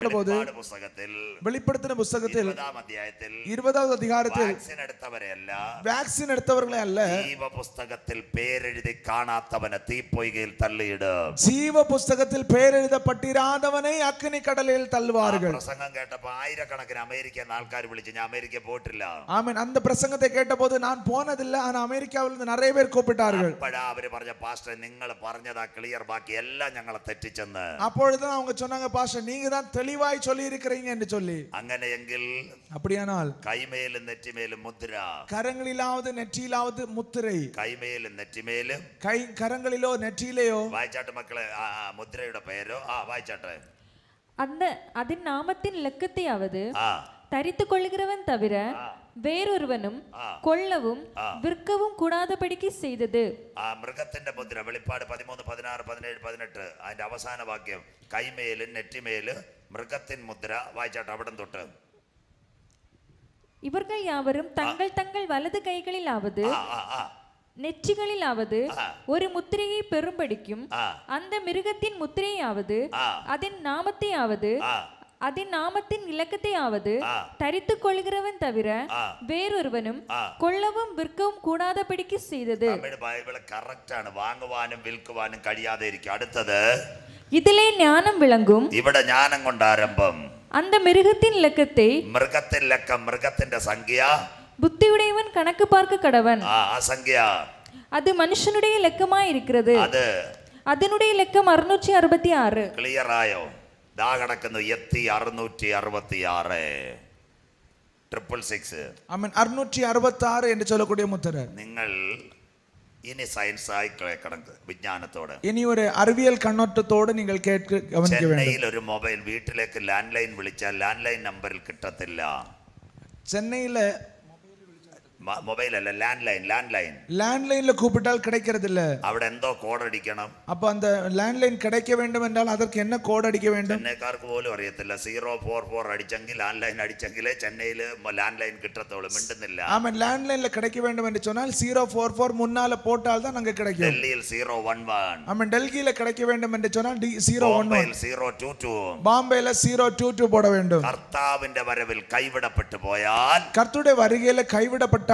போது വെളിപ്പാട് പുസ്തകത്തിൽ வெளிப்படுத்தின புஸ்தகத்தில் ഇരുപതാം അധ്യായത്തിൽ இருபதாவது அதிகாரத்தில் വാക്സിൻ എടുത്തവരെയല്ല வேக்சின் எடுத்தவர்களே அல்ல ജീവപുസ്തകത്തിൽ പേരെഴുതി കാണാത്തവനെ തീപ്പൊയ്കയിൽ തള്ളിയിടും ஜீவ புஸ்தகத்தில் பெயர் எழுதப்பட்டிராதவனை அக்கினி கடலில் ആ தள்ளுவார்கள் പ്രസംഗം കേട്ടപ്പോ ആയിരക്കണക്കിന് അമേരിക്കൻ ആൾക്കാർ വിളിച്ച് ഞാൻ അമേരിക്ക പോയിട്ടില്ല ஆமென் அந்த பிரசங்கத்தை கேட்டபோது நான் போனதில்லை ஆனா அமெரிக்காவில் இருந்து நிறைய பேர் கூப்பிட்டார்கள் അപ്പോഴാ അവര് പറഞ്ഞ പാസ്റ്റർ നിങ്ങൾ പറഞ്ഞതാ ക്ലിയർ ബാക്കി എല്ലാം ഞങ്ങളെ തെറ്റിച്ചെന്ന് அப்பொழுதுதான் அவங்க சொன்னாங்க பாஸ்டர் நீங்க தான் தெளிவாய் சொல்லி இருக்கிறீங்க என்று சொல்லி അങ്ങനെയെങ്കിൽ அப்படியானால் കൈമേലും നെറ്റിമേലും മുദ്ര கரங்களிலாவது நெற்றியிலாவது முத்திரை കൈമേലും നെറ്റിമേലും கை கரங்களிலோ நெற்றியிலேயோ വായിച്ചാട്ട് മക്കളെ ആ ആ, മുദ്രയുടെ പേരോ ആ വായിച്ചാട്ടെ அந்த அதன் நாமத்தின் இலக்கத்தையாவது ആ தரித்து கொள்கிறவன் தவிர வேறொருவனும் கொல்லவும் விற்கவும் கூடாதபடிக்கு செய்தது ആ മൃഗത്തിന്റെ മുദ്ര വെളിപ്പാട് പതിമൂന്ന് പതിനാറ് പതിനേഴ് പതിനെട്ട് അതിന്റെ അവസാന വാക്യം കൈമേലും നെറ്റിമേല് മൃഗത്തിൻ മുദ്ര വായിച്ചാട്ട് അവിടെ തൊട്ട് இவர்கள் யாவரும் தங்கள் தங்கள் வலது கைகளிலாவது ആ ആ ആ நெற்றிகளிலாவது ஒரு முத்திரையை பெறும்படிக்கும் ആ அந்த மிருகத்தின் முத்திரையாவது ആ அதன் நாமத்தையாவது ആ அதன் நாமத்தின் இலக்கத்தையாவது ആ தரித்து கொள்கிறவன் தவிர ആ வேறொருவனும் ആ கொல்லவும் விற்கவும் கூடாதபடிக்கு செய்தது തമിഴ് ബൈബിള് കറക്റ്റ് ആണ് വാങ്ങുവാനും വിൽക്കുവാനും കഴിയാതെ ഇരിക്കും അടുത്തത് இதிலே ஞானம் விளங்கும் ഇവിടെ ജ്ഞാനം കൊണ്ട് ആരംഭം அந்த மிருகத்தின் இலக்கத்தை മൃഗത്തിൻ ലക്കം മൃഗത്തിന്റെ സംഖ്യ புத்தியுடையவன் கணக்கு பார்க்க கடவன் ആ ആ സംഖ്യ அது மனுஷனுடைய இலக்கமாய் இருக்கிறது അത് அதனுடைய இலக்கம் அறுநூற்றி அறுபத்தி ஆறு ക്ലിയർ ആയോ ദാ കിടക്കുന്നു എത്തി അറുന്നൂറ്റി അറുപത്തി ആറ് ട്രിപ്പിൾ സിക്സ് ஆமென் அறுநூற்றி அறுபத்தாறு என்று சொல்லக்கூடிய முத்திரை നിങ്ങൾ ഇനി സയൻസായി കേൾക്കണത് വിജ്ഞാനത്തോട്. ഇനി ഒരു അറിവിയൽ കണ്ണോട്ടത്തോട് നിങ്ങൾ കേട്ട് ചെന്നൈയിൽ ഒരു മൊബൈൽ വീട്ടിലേക്ക് ലാൻഡ് ലൈൻ വിളിച്ചാൽ ലാൻഡ് ലൈൻ നമ്പറിൽ കിട്ടത്തില്ല. ചെന്നൈയിലെ മൊബൈൽ അല്ല ലാൻഡ് ലൈൻ ലാൻഡ് ലൈൻ லேண்ட்லைன்ல கூப்பிட்டால் கிடைக்கிறது இல்ல അവിടെ എന്തോ കോഡ് അടിക്കണം அப்ப அந்த லேண்ட்லைன் கிடைக்க வேண்டும் என்றால் அதற்கு என்ன கோட் அடிக்க வேண்டும் ചെന്നൈക്കാർക്ക് പോലും അറിയത്തില്ല സീറോ ഫോർ ഫോർ അടിച്ചെങ്കിൽ ലാൻഡ് ലൈൻ അടിച്ചെങ്കിലേ ചെന്നൈയിൽ ലാൻഡ് ലൈൻ കിട്ടത്തുള്ളൂ മിണ്ടുന്നില്ല ஆமாம் லேண்ட்லைன்ல கிடைக்க வேண்டும் என்று சொன்னால் ஜீரோ ஃபோர் ஃபோர் முன்னால போட்டால் தான் அங்க கிடைக்கும் ഡൽഹിയിൽ സീറോ വൺ വൺ ஆமாம் டெல்லியில கிடைக்க வேண்டும் என்று சொன்னால் டி ஜீரோ ஒன் ബോംബെയിൽ സീറോ ടു ടു பாம்பேல ஜீரோ டூ டூ போட வேண்டும் കർത്താവിന്റെ വരവിൽ കൈവിടപ്പെട്ടു പോയാൽ கர்த்தருடைய வருகையில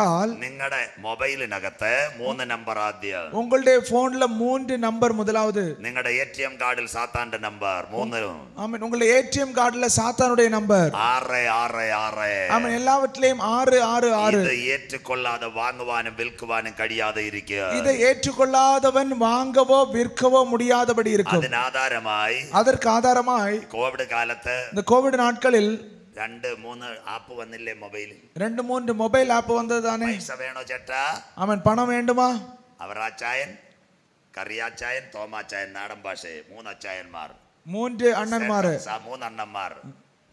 கைவிடப்பட்டால் നിങ്ങളുടെ മൊബൈലിനകത്ത് മൂന്ന് നമ്പർ ആദ്യം உங்களுடைய போன்ல மூன்று நம்பர் முதலாவது നിങ്ങളുടെ എ ടി എം കാർഡിൽ സാത്താന്റെ നമ്പർ മൂന്നും ஆமாம் உங்களுடைய ஏடிஎம் கார்டுல சாத்தானுடைய நம்பர் ആറ് ആറ് ആറ് ஆமாம் எல்லாவற்றிலையும் ஆறு ஆறு ஆறு ഇത് ഏറ്റുകൊള്ളാതെ വാങ്ങുവാനും വിൽക്കുവാനും കഴിയാതെ ഇരിക്കുക இதை ஏற்றுக்கொள்ளாதவன் வாங்கவோ விற்கவோ முடியாதபடி இருக்கும் അതിനാധാരമായി அதற்கு ஆதாரமாய் കോവിഡ് കാലത്ത് இந்த கோவிட் நாட்களில் രണ്ട് മൂന്ന് ആപ്പ് വന്നില്ലേ മൊബൈലിൽ രണ്ട് മൂന്ന് മൊബൈൽ ആപ്പ് വന്നതാണ്. പൈസ വേണോ ചേട്ടാ? അവൻ പണം വേണ്ടുമാ? അവർ ആച്ചായൻ കറിയാച്ചായൻ തോമാച്ചായൻ നാടൻ ഭാഷയെ മൂന്നച്ചായന്മാർ. മൂന്ന് അണ്ണന്മാർ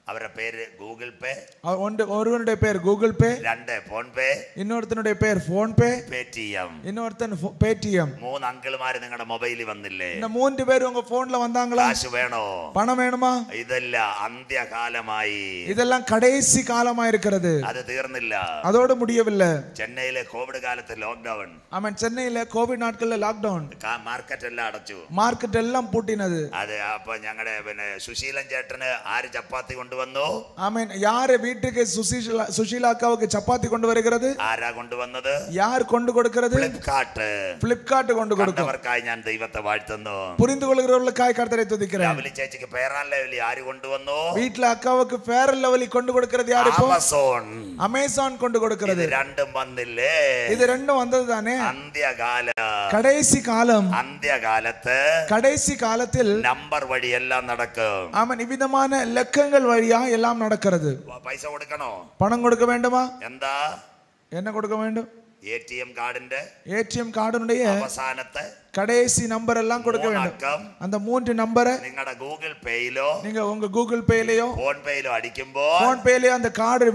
അവരുടെ പേര് ഗൂഗിൾ പേ ഒരുവനുടെ പേര് ഗൂഗിൾ പേ രണ്ട് ഫോൺ പേ ഇന്നൊരുത്തനുടെ പേര് ഫോൺ പേ പേടിഎം ഇന്നൊരുത്തൻ പേടിഎം മൂന്ന് അങ്കിൾമാര് നിങ്ങളുടെ മൊബൈലിൽ വന്നില്ലേ മൂന്ന് പേര് ഉങ്ക ഫോണിൽ വന്നാങ്ങളാ കാശ് വേണോ പണം വേണമാ ഇതെല്ലാം അന്ത്യകാലമായി ഇതെല്ലാം കടേസി കാലമായിരിക്കുന്നത് അത് തീർന്നില്ല അതോട് മുടിയവില്ല ചെന്നൈയിലെ കോവിഡ് കാലത്ത് ലോക്ക്ഡൌൺ അവൻ ചെന്നൈയിലെ കോവിഡ് നാട്ടിലെ ലോക്ക്ഡൌൺ മാർക്കറ്റ് എല്ലാം അടച്ചു മാർക്കറ്റ് എല്ലാം പൂട്ടിനത് അതെ അപ്പൊ ഞങ്ങളുടെ പിന്നെ സുശീലൻ ചേട്ടന് ആര് ചപ്പാത്തി കൊണ്ടു വന്നു ആമേൻ യാരെ വീട്ടിലേക്ക് സുശീല സുശീലാക്കാവക്ക് ചപ്പാത്തി കൊണ്ടുവരുന്നത് ആരാ കൊണ്ടുവന്നത് യാർ കൊണ്ടു കൊടുക്കുന്നത് ഫ്ലിപ്കാർട്ട് ഫ്ലിപ്കാർട്ട് കൊണ്ടു കൊടുക്കുന്നവർക്കായി ഞാൻ ദൈവത്തെ വാഴ്ത്തുന്നു പുരിന്തുകൊള്ളുകൾക്കായി കർത്തരെ തുതിക്കുന്നത് രാവിലെ ചേച്ചിക്ക് പേരാൻ ലെവലി ആര് കൊണ്ടുവന്നു വീട്ടിലെ അക്കാവക്ക് പേരൻ ലെവലി കൊണ്ടു കൊടുക്കുന്നത് ആര് ആമസോൺ അമേസോൺ കൊണ്ടു കൊടുക്കുന്നത് രണ്ടും വന്നില്ലേ ഇത് രണ്ടും വന്നത് തന്നെ അന്ത്യകാല കടേസി കാലം അന്ത്യകാലത്ത് കടേസി കാലത്തിൽ നമ്പർ വഴി എല്ലാം നടക്കും ആമൻ ഇവിധമാണ് ലക്കങ്ങൾ വഴി வழியா எல்லாம் நடக்கிறது പൈസ കൊടുക്കണോ பணம் கொடுக்க வேண்டுமா എന്താ என்ன கொடுக்க வேண்டும் എ ടി എം കാർഡിന്റെ ஏடிஎம் கார்டுனுடைய അവസാനത്തെ கடைசி நம்பர் எல்லாம் கொடுக்க வேண்டும் മൂന്നക്കം அந்த மூன்று நம்பரை നിങ്ങളുടെ ഗൂഗിൾ പേയിലോ நீங்க உங்க கூகுள் பேலயோ ഫോൺ പേയിലോ അടിക്കുമ്പോ போன் பேலயோ அந்த கார்டு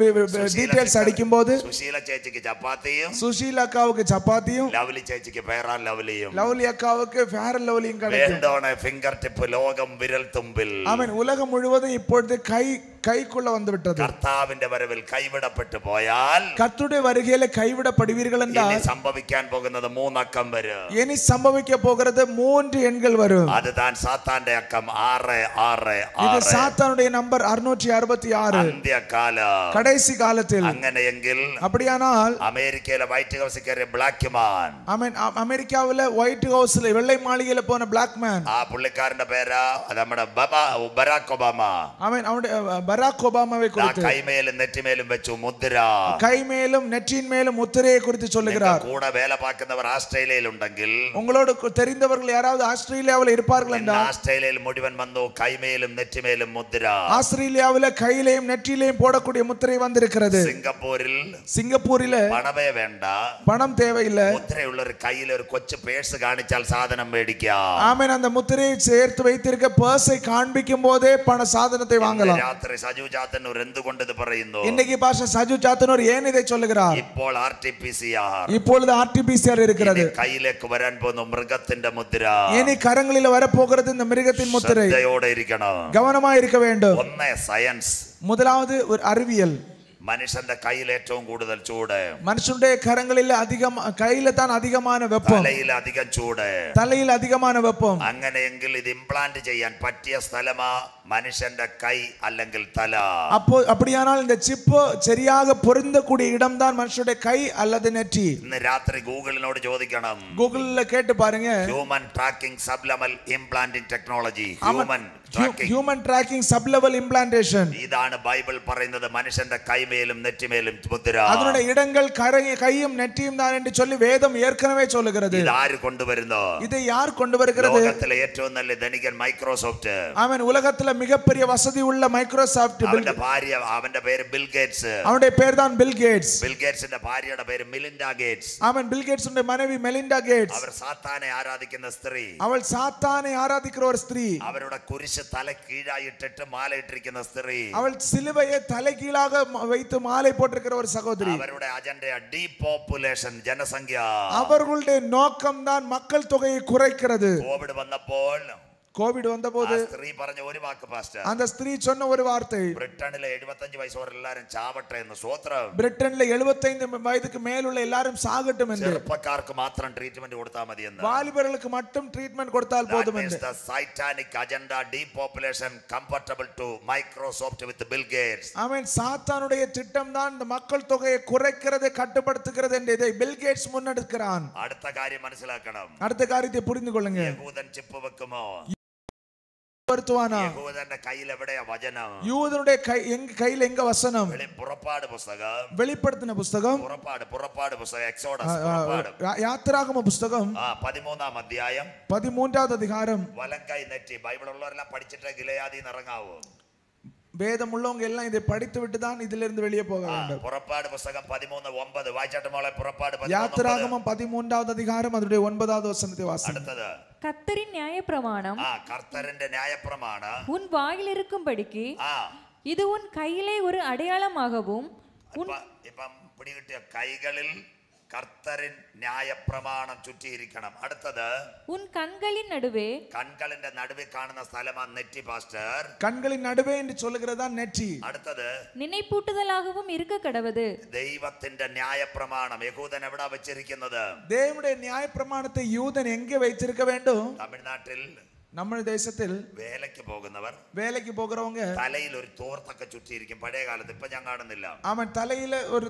டீடைல்ஸ் அடிக்கும் போது സുശീല ചേച്ചിക്ക് ചപ്പാത്തിയും சுஷீல் அக்காவுக்கு சப்பாத்தியும் ലവ്ലി ചേച്ചിക്ക് പേറാൻ ലവ്ലിയും லவ்லி அக்காவுக்கு ஃபேர் லவ்லியும் கிடைக்கும் വേണ്ടോണ ഫിംഗർ ടിപ്പ് ലോകം വിരൽ തുമ്പിൽ ஆமென் உலகம் முழுவதும் இப்பொழுது கை கைக்குள்ள வந்து விட்டது കർത്താവിന്റെ വരവിൽ കൈവിടപ്പെട്ടു പോയാൽ கர்த்தருடைய வருகையில கைவிடப்படுவீர்கள் ഇനി என்றால் സംഭവിക്കാൻ പോകുന്നത് മൂന്നക്കം വരും இனி சம்பவிக்க அனுபவிக்க போகிறது மூன்று எண்கள் வரும். அதுதான் சாத்தான் அக்கம். ஆறு ஆறு இது சாத்தானுடைய நம்பர் அறுநூற்றி அறுபத்தி ஆறு. அந்திய கால கடைசி காலத்தில். அங்கன எங்கில்? அப்படியானால் அமெரிக்கையில ஒயிட் ஹவுஸ் கேரிய பிளாக் மேன் ஆமென் ஒயிட் ஹவுஸ்ல வெள்ளை மாளிகையில போன பிளாக் ஆ புள்ளிக்காரன பேரா? நம்மட பபா பராக் ஒபாமா. ஆமென் அவனுடைய பராக் ஒபாமாவை குறித்து கை மேலும் நெற்றி மேலும் வெச்சு முத்திரா கை மேலும் நெற்றியின் மேலும் முத்திரையை குறித்து சொல்லுகிறார். கூட வேலை பார்ക്കുന്നவர் ஆஸ்திரேலியாவில் உண்டெങ്കിൽ உங்களோடு கு- தெரிந்தவர்கள் யாராவது ஆஸ்திரேலியாவில் இருப்பார்கள் ഇന്ന് என்றால் ആസ്ട്രേലിയയിൽ മുഴുവൻ വന്നു കൈമേലും നെറ്റിമേലും മുദ്ര ஆஸ்திரேலியாவுல கையிலையும் நெற்றிலையும் போடக்கூடிய முத்திரை வந்திருக்கிறது സിംഗപ്പൂരിൽ சிங்கப்பூரில പണമേ വേണ്ട பணம் தேவையில்லை മുദ്രയുള്ള ഒരു കയ്യിൽ ഒരു കൊച്ചു പേഴ്സ് കാണിച്ചാൽ സാധനം മേടിക്കാം ஆமென் அந்த முத்திரையை சேர்த்து வைத்திருக்க பர்ஸை காண்பிக்கும் போதே பண சாதனத்தை ഇന്ന് வாங்கலாம் രാത്രി സജു ചാത്തന്നൂർ എന്തുകൊണ്ട് ഇത് പറയുന്നു இன்னைக்கு பாஷா சஜு சாத்தனூர் ஏன் இதை சொல்லுகிறார் ഇപ്പോൾ R T P C R இப்பொழுது ஆர்டிபிசிஆர் இருக்கிறது കയ്യിലേക്ക് വരാൻ പോകുന്ന മൃഗത്തിന്റെ മുദ്ര. ഇനി കരങ്ങളിൽ വരപ്പോകരുത് എന്ന മൃഗത്തിൻ മുദ്രയോടെ ഇരിക്കണം. ഗവനമായിരിക്ക വേണ്ട. ഒന്ന് സയൻസ് മുതലാമത് ഒരു അറിവിയൽ. മനുഷ്യന്റെ കയ്യിൽ ഏറ്റവും കൂടുതൽ ചൂട് மனுஷனுடைய கரங்களில் அதிகம் கையில தான் அதிகமான வெப்பம் തലയിൽ അധികം ചൂട് தலையில் அதிகமான வெப்பம் അങ്ങനെയെങ്കിൽ ഇത് ഇംപ്ലാന്റ് ചെയ്യാൻ പറ്റിയ സ്ഥലമാ മനുഷ്യന്റെ കൈ അല്ലെങ്കിൽ തല அப்போ அப்படியானால் இந்த சிப்பு சரியாக பொருந்தக்கூடிய இடம்தான் மனுஷனுடைய கை அல்லது நெற்றி ഇന്ന് രാത്രി ഗൂഗിളിനോട് ചോദിക്കണം கூகுள்ல கேட்டு பாருங்க human tracking സബ്ലമൽ implanting technology human tracking human tracking sub level implantation ഇതാണ് ബൈബിൾ പറയുന്നത് മനുഷ്യന്റെ കൈമേലും നെറ്റിമേലും മുദ്ര அதனுடைய இடங்கள் கரை கையும் நெற்றியும் தான் என்று சொல்லி வேதம் ஏற்கனவே சொல்லுகிறது ഇത് ആര് കൊണ്ടുവരുന്നു இதை யார் கொண்டு வருகிறது ലോകത്തിലെ ഏറ്റവും നല്ല ധനികൻ മൈക്രോസോഫ്റ്റ് அவன் உலகத்துல மிகப்பெரிய வசதி உள்ள மைக்ரோசாஃப்ட் பில் അവന്റെ ഭാര്യ അവന്റെ പേര് ബിൽ ഗേറ്റ്സ് அவனுடைய பேர் தான் பில் கேட்ஸ் ബിൽ ഗേറ്റ്സിന്റെ ഭാര്യയുടെ പേര് മിലിൻഡ ഗേറ്റ്സ് அவன் பில் கேட்ஸ் மனைவி மெலிண்டா கேட்ஸ் അവർ സാത്താനെ ആരാധിക്കുന്ന സ്ത്രീ அவள் சாத்தானை ஆராதிக்கிற ஒரு ஸ்திரீ അവരുടെ കുരിശ് തല കീഴായിട്ടിട്ട് മാലയിട്ടിരിക്കുന്ന സ്ത്രീ அவள் சிலுவையை தலைகீழாக ம- வைத்து மாலை போட்டிருக்கிற ஒரு சகோதரி. அவருடைய அஜெண்டா டீபாப்புலேஷன் ஜனசங்கியா. அவர்களுடைய நோக்கம் தான் மக்கள் தொகையை குறைக்கிறது. கோவிட் வந்தப்போ കോവിഡ് വന്നപ്പോൾ கோவிட் ആ வந்தபோது സ്ത്രീ പറഞ്ഞ ഒരു വാക്ക് പാസ്റ്റർ அந்த ஸ்திரீ சொன்ன ஒரு வார்த்தை ബ്രിട്ടനിലെ എഴുപത്തഞ്ച് വയസ്സുള്ളവരെല്ലാരും ചാവട്ടെ എന്ന് സ്വോത്രം பிரிட்டன்ல 75 வயதுக்கு மேலுள்ள எல்லாரும் சாகட்டும் என்று ചെറുപ്പക്കാർക്ക് മാത്രം ട്രീറ്റ്മെന്റ് കൊടുത്താൽ മതി എന്ന് வாலிபர்களுக்கு மட்டும் ட்ரீட்மெண்ட் கொடுத்தால் போதும் என்று satanic agenda depopulation comfortable to Microsoft with Bill Gates அவன் சாத்தானுடைய திட்டம் தான் இந்த மக்கள் தொகையை குறைக்கிறது கட்டுப்படுத்துகிறது என்று இதை பில் கேட்ஸ் முன்னெடுக்கிறான் അടുത്ത കാര്യം മനസ്സിലാക്കണം அடுத்த காரியத்தை புரிந்து கொள்ளுங்க യഹൂദൻ ചിപ്പ് വെക്കുമോ வருத்துவானா യഹൂദന്റെ കയ്യിൽ എവിടെയാ വചനം? യൂതനുടെ കയ്യിൽ എങ്ക വസനം? പുറപ്പാട് പുസ്തകം. വെളിപ്പെടുത്തുന്ന പുസ്തകം? പുറപ്പാട് പുറപ്പാട് പുസ്തകം എക്സോഡസ് യാത്രാഗമ പുസ്തകം? പതിമൂന്നാം അധ്യായം. പതിമൂന്നാമത് അധികാരം? വലങ്കൈ കൈ നെറ്റി. ബൈബിൾ ഉള്ളവരെല്ലാം പഠിച്ചിട്ട് ഗിലയാദിന്ന് ഇറങ്ങാവൂ? வேதம் உள்ளவங்க எல்லாம் இதை படித்து விட்டு தான் இதிலிருந்து வெளியே போக வேண்டும். புறப்பாடு புஸ்தகம் பதிமூணு ஒன்பது. வாய்ச்சாட்டமால புறப்பாடு யாத்திராகமம் பதிமூன்றாவது அதிகாரம் அதனுடைய ஒன்பதாவது வசனத்தை வாசி அடுத்தது. கர்த்தரின் நியாயப்பிரமாணம் கர்த்தரின் நியாயப்பிரமாணம். உன் வாயில் இருக்கும்படிக்கு இது உன் கையிலே ஒரு அடையாளமாகவும் உன் கைகளில் കർത്തരൻ ന്യായപ്രമാണം ചുറ്റിയിരിക്കണം അടുത്തത് உன் கண்களின் நடுவே കൺകളിന്റെ നടുവിൽ കാണുന്ന സ്ഥലമാണ് നെറ്റി പാസ്റ്റർ கண்களின் நடுவே என்று சொல்லுகிறதா நெற்றி അടുത്തത് நினைப்பூட்டுதலாகவும் இருக்க கடவது ദൈവത്തിന്റെ ന്യായപ്രമാണം യഹൂദൻ എവിടാ വെച്ചിരിക്കുന്നത് தேவனுடைய நியாய பிரமாணத்தை யூதன் எங்கே வைத்திருக்க வேண்டும் തമിഴ്നാട്ടിൽ നമ്മുടെ ദേശത്തിൽ വേലയ്ക്ക് പോകുന്നവർ വേലയ്ക്ക് പോകുന്നവങ്ക തലയിൽ ഒരു തോർത്തൊക്കെ ചുറ്റിയിരിക്കും. പഴയ കാലത്ത് ഇപ്പൊ ഞാൻ കാണുന്നില്ല. അവൻ തലയിൽ ഒരു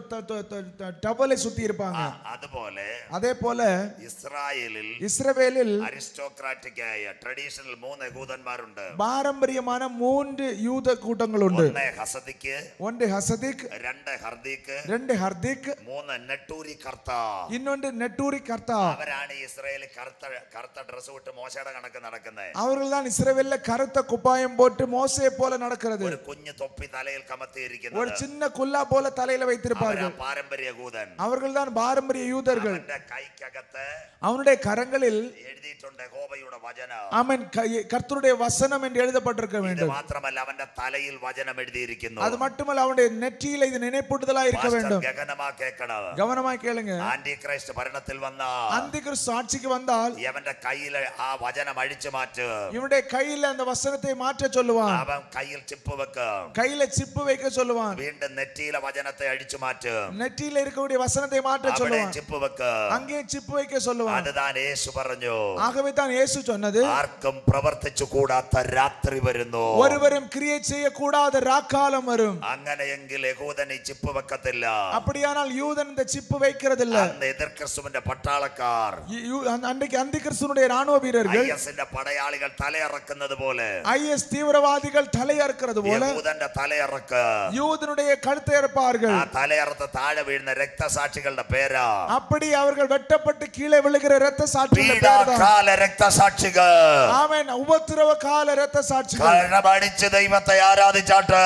ടവൽ ചുറ്റിയിരിപ്പാങ്ക. അതുപോലെ അതേപോലെ ഇസ്രായേലിൽ ഇസ്രവേലിൽ അരിസ്റ്റോക്രാറ്റിക് ആയ ട്രഡീഷണൽ മൂന്ന് യഹൂദന്മാരുണ്ട്. പാരമ്പര്യമാണ് മൂന്ന് യൂത കൂട്ടങ്ങളുണ്ട്. ഒന്ന് ഹസദിക്ക് ഒന്ന് ഹസദിക് രണ്ട് ഹർദിക്ക് രണ്ട് ഹർദിക് മൂന്ന് നെട്ടൂരി കർത്ത ഇന്നൊണ്ട് നെട്ടൂരി കർത്ത അവരാണ് ഇസ്രായേലിൽ കറുത്ത കറുത്ത ഡ്രസ് വിട്ട് മോശയുടെ കണക്ക് നടക്കുന്നത് அவர்கள் தான் இஸ்ரவேல்ல கருத்த குப்பாயம் போட்டு மோசே போல நடக்கிறது. ஒரு குஞ்சு தொப்பி தலையில் கமத்தி இருக்கிறது ஒரு சின்ன குல்லா போல தலையில வைத்திருப்பார்கள். பாரம்பரிய யூதன். அவர்கள் தான் பாரம்பரிய யூதர்கள். கைக்ககத்தை அவனுடைய கரங்களில் எழுதிட்டுண்ட கோபையோட வசனம் அவன் கர்த்தருடைய வசனம் என்று எழுதப்பட்டிருக்க வேண்டும். மாத்திரமல்ல அவனுடைய தலையில் வசனம் எழுதியிருக்கிறது அது மட்டுமல்ல அவனுடைய நெற்றியில் இது நினைப்பூட்டுதலா இருக்க வேண்டும். கவனமா கேட்கணும். கவனமா கேளுங்க. ஆண்டி கிறிஸ்து மரணத்தில் வந்தால் ஆண்டி கிறிஸ்து ஆட்சிக்கு வந்தால் அவனுடைய கையில ஆ வசனம் அழிச்சு மாற்று. இவனுடைய கையில அந்த வசனத்தை மாற்ற சொல்லுவான் അവൻ കയ്യിൽ ചിപ്പ് വെക്കും கையில சிப்பு வைக்க சொல்லுவான் വീണ്ടും നെറ്റിയിലെ വചനത്തെ അടിച്ചു മാറ്റും நெற்றியில இருக்கக்கூடிய வசனத்தை மாற்ற അവിടെ சொல்லுவான் ചിപ്പ് വെക്കും அங்கே சிப்பு வைக்க சொல்லுவான் അത് താൻ യേശു പറഞ്ഞു ஆகவே தான் இயேசு சொன்னது ആർക്കും പ്രവർത്തിച്ചു കൂടാത്ത രാത്രി വരുന്നു ஒருவரும் கிரியேட் செய்யக்கூடாத ராக்காலம் வரும் അങ്ങനെയെങ്കിൽ യഹൂദൻ ഈ ചിപ്പ് വെക്കത്തില്ല அப்படியானால் யூதன் இந்த சிப்பு வைக்கிறதில்ல അന്ന് എതിർ ക്രിസ്തുവിന്റെ പട്ടാളക്കാർ யூ- யூ- அந்த- அன்றைக்கு அந்த கிறிஸ்துவனுடைய ராணுவ வீரர்கள் ഐഎസിന്റെ ആളുകൾ തലയറക്കുന്നത് പോലെ ഐഎസ് തീവ്രവാദികൾ തലയറക്കുന്നത് പോലെ യൂതന്റെ തലയറക്ക യൂതനുടേ കഴുത്തേർപ്പാർകൾ ആ തലയറത്ത് താഴെ വീഴുന്ന രക്തസാക്ഷികളുടെ പേരാ അപ്പടി അവർ വെട്ടപ്പെട്ട് കീഴെ വിളുകിற രക്തസാക്ഷികളുടെ പേരാ കാല രക്തസാക്ഷികൾ ആമേൻ ഉപദ്രവ കാല രക്തസാക്ഷികൾ കരണമടിച്ച് ദൈവത്തെ ആരാധിച്ചാട്ടെ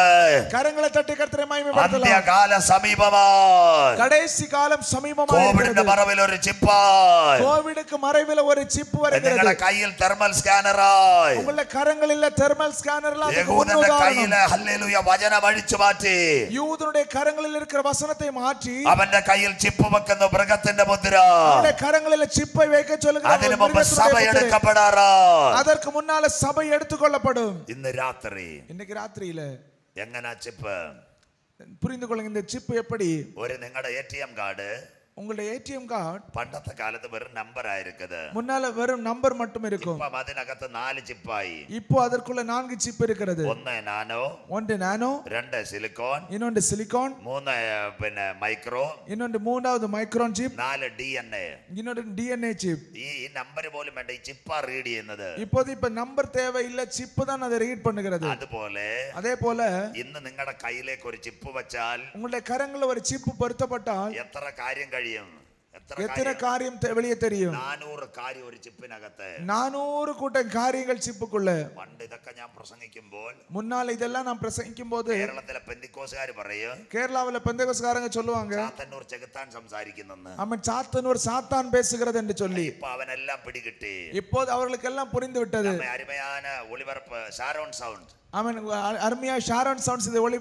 കരങ്ങളെ തട്ടി കർത്തരെ മഹിമപ്പെടുത്തലാം അന്ത്യകാല സമീപമാണ് കടേസി കാലം സമീപമാണ് കോവിഡിന്റെ മറവിൽ ഒരു ചിപ്പായി കോവിഡുക്ക് മറവിൽ ഒരു ചിപ്പ് വരുന്നത് നിങ്ങളുടെ കയ്യിൽ തെർമൽ സ്കാനർ സ്കാനറായി உங்கள கரங்களில் தெர்மல் ஸ்கேனர்லாம் அதுக்கு യഹൂദന്റെ முன்னுதாரணம். കയ്യില് ഹല്ലേലൂയ വചനം അഴിച്ചു മാറ്റി யூதனுடைய கரங்களில் இருக்கிற வசனத்தை மாற்றி അവന്റെ കയ്യിൽ ചിപ്പ് വെക്കുന്ന മൃഗത്തിന്റെ മുദ്ര அவனுடைய கரங்களில் சிப்பை வைக்க சொல்லுகிற അതിനു ஒரு മുമ്പ് மிருகத்தினுடைய സഭ முத்திரை. എടുക്കപ്പെടാറാ அதற்கு முன்னால சபை எடுத்துக்கொள்ளப்படும் ഇന്ന് രാത്രി இன்னைக்கு ராத்திரியில എങ്ങനാ ചിപ്പ് புரிந்து கொள்ளுங்க இந்த சிப் எப்படி ഒരു നിങ്ങളുടെ എ ടി എം കാർഡ് உங்களுடைய ஏடிஎம் கார்டு പണ്ടത്തെ കാലത്ത് വെറും നമ്പർ ആയിരിക്കത് முன்னால வெறும் நம்பர் மட்டும் இருக்கும் ഇപ്പം അതിനകത്ത് നാല് ചിപ്പായി இப்போ அதற்குள்ள நான்கு சிப் இருக்கிறது ഒന്ന് നാനോ ஒன்று நானோ രണ്ട് സിലിക്കോൺ இன்னொன்று சிலிகான் മൂന്ന് ഏർ, പിന്നെ മൈക്രോ இன்னொன்று மூன்றாவது மைக்ரோன் சிப் നാല് ഡി എൻ എ இன்னொன்று டிஎன்ஏ சிப் ഈ ഈ നമ്പർ പോലും വേണ്ട ഈ ചിപ്പാ റീഡ് ചെയ്യുന്നത് இப்போது இப்ப நம்பர் தேவையில்லை சிப்பு தான் அதை ரீட் பண்ணுகிறது അതുപോലെ அதே போல ഇന്ന് നിങ്ങളുടെ കയ്യിലേക്ക് ഒരു ചിപ്പ് വെച്ചാൽ உங்களுடைய கரங்களில் ஒரு சிப்பு பொருத்தப்பட்டால் എത്ര കാര്യം കഴിയും தெரியும் எத்தனை காரியம் வெளியே தெரியும் നാനൂറ് കാര്യം ഒരു ചിപ്പിനകത്ത് നാനൂറ് കൂട്ടം കാര്യങ്ങൾ ചിപ്പുക്കുള്ള പണ്ട് ഇതൊക്കെ ഞാൻ പ്രസംഗിക്കുമ്പോൾ മുന്നാൽ ഇതെല്ലാം നാം പ്രസംഗിക്കുമ്പോൾ കേരളത്തിലെ പെന്തിക്കോസുകാർ പറയും കേരളാവിലെ പെന്തകോസുകാരങ്ങ ചൊല്ലുവാങ്ക ചാത്തന്നൂർ ചെകുത്താൻ സംസാരിക്കുന്നെന്ന് അവൻ ചാത്തന്നൂർ സാത്താൻ പേസുകിറത് എന്ന് ചൊല്ലി ഇപ്പൊ അവനെല്ലാം പിടികിട്ടി ഇപ്പോൾ അവർക്കെല്ലാം പുരിന്തു വിട്ടത് അരുമയാണ് ഒളിവർ ഷാരോൺ സൗണ്ട് அவன் அருமையா ஷாரன் சவுண்ட்ஸ் இதை ஒளி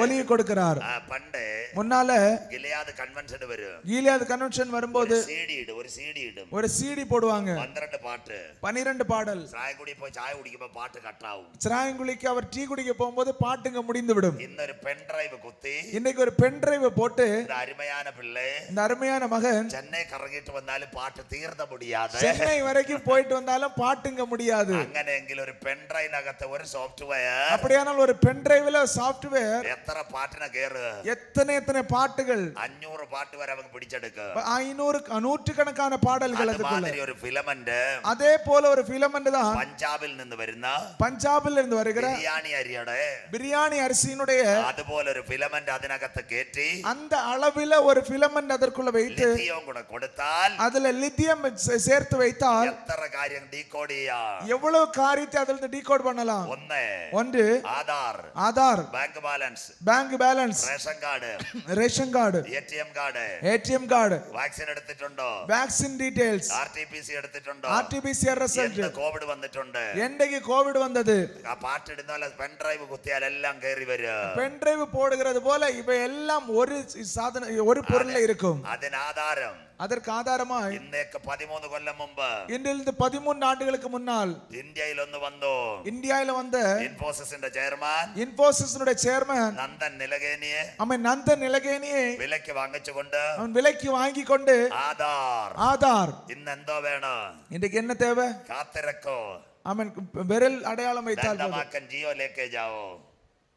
ஒலி கொடுக்கிறார். பண்டு. முன்னால கிலியாது கன்வென்ஷன் வரும். கிலியாது கன்வென்ஷன் வரும்போது சீடி ஒரு சீடி ஒரு சீடி போடுவாங்க. 12 பாட்டு. 12 பாடல். சாயங்குடி போய் சாய் குடிக்க போய் பாட்டு கட்டாகும். ஆகும் அவர் டீ குடிக்க போகும்போது பாட்டுங்க முடிந்து விடும் இன்னொரு பென் டிரைவ் குத்தி. இன்னைக்கு ஒரு பென் டிரைவ் போட்டு இந்த அருமையான பிள்ளை. இந்த அருமையான மகன் சென்னை கறங்கிட்டு வந்தாலும் பாட்டு தீர்த்த முடியாது. சென்னை வரைக்கும் போயிட்டு வந்தாலும் பாட்டுங்க முடியாது. அங்கனெங்கில் ஒரு பென் டிரைவ் நகத்தை ஒரு சோம സോഫ്റ്റ്വെയർ அப்படியானால் ஒரு பென் டிரைவ்ல சாஃப்ட்வேர் എത്ര പാട്ടിനെ കേറ് எத்தனை எத்தனை பாட்டுகள் അഞ്ഞൂറ് പാട്ട് വരെ അവൻ പിടിച്ചെടുക്കും ஐநூறு நூற்றுக்கணக்கான பாடல்கள் அதுக்குள்ள അതുമാതിരി ഒരു ഫിലമെന്റ് அதே போல ஒரு பிலமெண்ட் தான் പഞ്ചാബിൽ നിന്ന് വരുന്ന பஞ்சாபில் இருந்து வருகிற ബിരിയാണി അരിയുടെ பிரியாணி அரிசியினுடைய അതുപോലെ ഒരു ഫിലമെന്റ് അതിനകത്ത് കയറ്റി அந்த அளவில ஒரு பிலமெண்ட் அதற்குள்ள வைத்து ലിഥിയവും കൂടെ കൊടുത്താൽ அதுல லித்தியம் சே- சேர்த்து வைத்தால் എത്ര കാര്യം ഡീകോഡ് ചെയ്യാം எவ்வளவு காரியத்தை அதுல இருந்து டீகோட் பண்ணலாம் ഒന്ന് ஒன்று Aadhaar Aadhaar bank balance bank balance ration card ration card A T M card ATM card vaccine എടുത്തിട്ടുണ്ടോ vaccine details R T P C എടുത്തിട്ടുണ്ടോ ஆர்டிபிசிஆர் ரிசல்ட் എന്ത് കോവിഡ് വന്നിട്ടുണ്ട് என்னைக்கு கோவிட் வந்தது ആ പാട്ടിടുന്നാൽ പെൻ ഡ്രൈവ് കുത്തിയാൽ എല്ലാം കയറി വരും பென் டிரைவ் போடுகிறது போல இவை எல்லாம் ஒரு சாதன ஒரு பொருள்ல இருக்கும் അതിനാധാരം அதற்கு ஆதாரமாய் ഇന്നേക്ക് പതിമൂന്ന് കൊല്ലം മുമ്പ് இன்றிலிருந்து பதிமூன்று ஆண்டுகளுக்கு முன்னால் ഇന്ത്യയിൽ ഒന്ന് വന്നു இந்தியாவில வந்த ഇൻഫോസിസിന്റെ ചെയർമാൻ இன்போசிஸனுடைய சேர்மன் നന്ദൻ നിലകേനിയെ அவன் நந்தன் நிலகேனியை വിലയ്ക്ക് വാങ്ങിച്ചുകൊണ്ട് அவன் விலைக்கு வாங்கி கொண்டு ആധാർ ஆதார் ഇന്ന് എന്തോ വേണം இன்றைக்கு என்ன தேவை കാത്തിരക്കോ அவன் விரல் அடையாளம் வைத்தால் போதும். ദന്തമാക്കൻ Jio ലേക്കേ Joao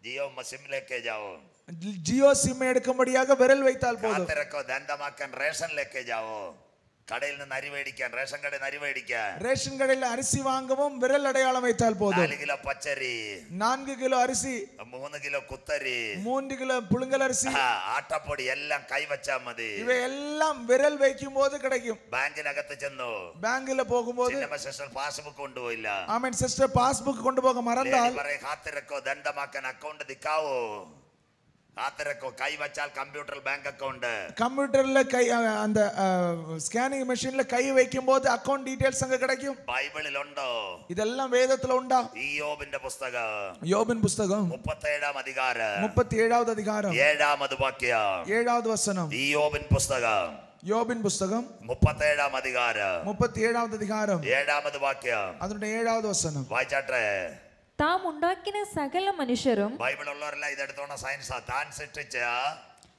Jio SIM ലേക്കേ Joao Jio sim எடுக்கும்படியாக விரல் வைத்தால் போதும் കാത്തിരക്കോ ദന്തമാക്കൻ റേഷനിലേക്ക് ജാവോ കടയിൽ നിന്ന് അരി മേടിക്കാൻ റേഷൻ കടയിൽ നിന്ന് അരി മേടിക്കാൻ ரேஷன் கடையில் அரிசி வாங்கவும் விரல் அடையாளம் வைத்தால் போதும் നാല് കിലോ പച്ചരി நான்கு கிலோ அரிசி മൂന്ന് കിലോ കുത്തരി மூன்று கிலோ புழுங்கல் அரிசி ആ, ആട്ടപ്പൊടി എല്ലാം കൈവച്ചാ മതി இவை எல்லாம் விரல் வைக்கும் போது கிடைக்கும் ബാങ്കിനകത്ത് ചെന്നു பேங்க்ல போகும்போது Chinnamma sister passbook കൊണ്ടുപോയില്ല Amen sister passbook கொண்டு போக மறந்தால் പറയും കാത്തിരക്കോ ദന്തമാക്കൻ അക്കൗണ്ട് ஆத்திரக்கோ கை வச்சால் கம்ப்யூட்டர் பேங்க் அக்கவுண்ட் கம்ப்யூட்டர்ல கை அந்த ஸ்கேனிங் மெஷின்ல கை வைக்கும் போது அக்கவுண்ட் டீடைல்ஸ் அங்க கிடைக்கும். பைபிளில் உண்டோ? இதெல்லாம் வேதத்துல உண்டா? யோபின் புஸ்தகம். யோபின் புஸ்தகம். 37ஆம் அதிகாரம். 37வது அதிகாரம். 7வது வாக்கியம். 7வது வசனம். யோபின் புஸ்தகம். யோபின் புஸ்தகம். முப்பத்தி ஏழாம் அதிகாரம். முப்பத்தி ஏழாவது அதிகாரம். ஏழாவது வாக்கியம். அதனுடைய ஏழாவது வசனம். வாய்ச்சாற்ற. താം ഉണ്ടാക്കിന സകല മനുഷ്യരും ബൈബിൾ ഉള്ളവരെല്ലാം ഇതെടുത്തോണം സയൻസാ. താൻ സൃഷ്ടിച്ച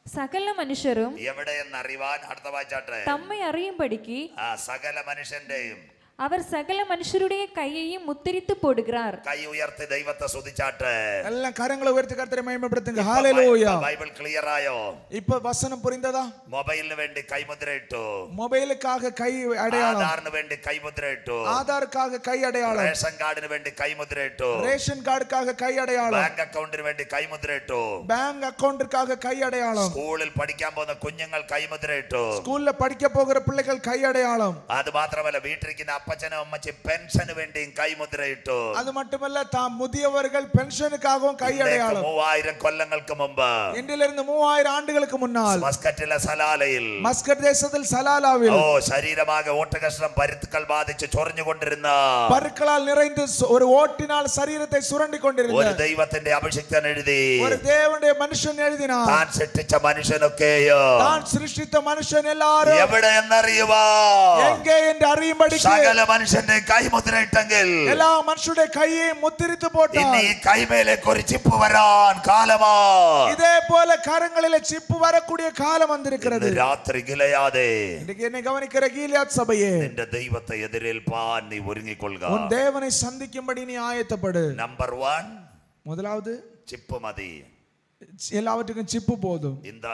സകല മനുഷ്യരും എവിടെയെന്ന് അറിയാൻ അടുത്ത വായിച്ചാട്ടെ തമ്മെ അറിയും പഠിക്ക് സകല മനുഷ്യന്റെയും அவர் சகல மனுஷருடைய கையையும் முத்திரித்து போடுகிறார் കൈ ഉയർത്തി ദൈവത്തെ സ്തുതിച്ചാട്ടെ எல்லாம் கரங்களை உயர்த்தி கர்த்தரை மகிமைப்படுத்துங்க ஹalleluya ബൈബിൾ ക്ലിയർ ആയോ இப்ப வசனம் புரிந்ததா മൊബൈലിന് വേണ്ടി കൈമുദ്ര ഇട്ടു மொபைலுக்காக கை அடையாளம் ആധാറിന് വേണ്ടി കൈമുദ്ര ഇട്ടു ஆதாருக்காக கை அடையாளம் റേഷൻ കാർഡിന് വേണ്ടി കൈമുദ്ര ഇട്ടു ரேஷன் கார்டுக்காக கை அடையாளம் ബാങ്ക് അക്കൗണ്ടിന് വേണ്ടി കൈമുദ്ര ഇട്ടു பேங்க் அக்கவுண்டிற்காக கை அடையாளம் സ്കൂളിൽ പഠിക്കാൻ പോകുന്ന കുഞ്ഞുങ്ങൾ കൈമുദ്ര ഇട്ടു ஸ்கூல்ல படிக்க போகிற பிள்ளைகள் கை அடையாளம் അത് മാത്രമല്ല വീട്ടിലിരിക്കുന്ന അപ്പച്ചനും അമ്മച്ചും പെൻഷന് വേണ്ടിയും കൈമുദ്ര ഇട്ടു அது மட்டுமல்ல தாம் முதியவர்கள் பென்ஷனுக்காகவும் கை ഇന്നേക്ക് அடையாளம் മൂവായിരം കൊല്ലങ്ങൾക്ക് മുമ്പ് இன்றிலிருந்து மூவாயிரம் ஆண்டுகளுக்கு முன்னால் മസ്കറ്റിലെ സലാലയിൽ மஸ்கட் தேசத்தில் சலாலாவில் ഓ ശരീരമാകെ ഓട്ടകഷ്ണം പരുത്തുക്കൾ ബാധിച്ച് ചൊറിഞ്ഞുകൊണ്ടിരുന്ന பருக்களால் நிறைந்து சு- ஒரு ஓட்டினால் சரீரத்தை சுரண்டி ഒരു கொண்டிருந்த ദൈവത്തിന്റെ അഭിഷിക്തൻ എഴുതി ஒரு தேவனுடைய மனுஷன் எழுதினார் താൻ സൃഷ്ടിച്ച മനുഷ്യനൊക്കെയോ தான் சிருஷ்டித்த மனுஷன் எல்லாரும் എവിടെ എന്നറിയുവാ எங்கே என்று அறியும்படிக்கு സകല സകല മനുഷ്യന്റെ കൈമുദ്ര ഇട്ടെങ്കിൽ എല്ലാ മനുഷ്യരുടെ കൈയെ മുദ്രിത്തു പോട്ടെ ഇനി ഈ കൈമേലെ ചിപ്പ് വരാൻ കാലമാ ഇതേപോലെ കരങ്ങളിലെ ചിപ്പ് വരക്കൂടിയ കാലം വന്നിരിക്കുന്നത് രാത്രി ഗിലയാതെ എന്നെ ഗവനിക്കുന്ന ഗീലാത് സഭയെ നിന്റെ ദൈവത്തെ എതിരേൽപ്പാൻ നീ ഒരുങ്ങിക്കൊള്ളുക ഉൻ ദേവനെ സന്ധിക്കുമ്പോൾ നീ ആയത്തപ്പെട് നമ്പർ വൺ മുതലാവത് ചിപ്പ് മതി എല്ലാവറ്റുക്കും ചിപ്പ് പോതും ഇന്ത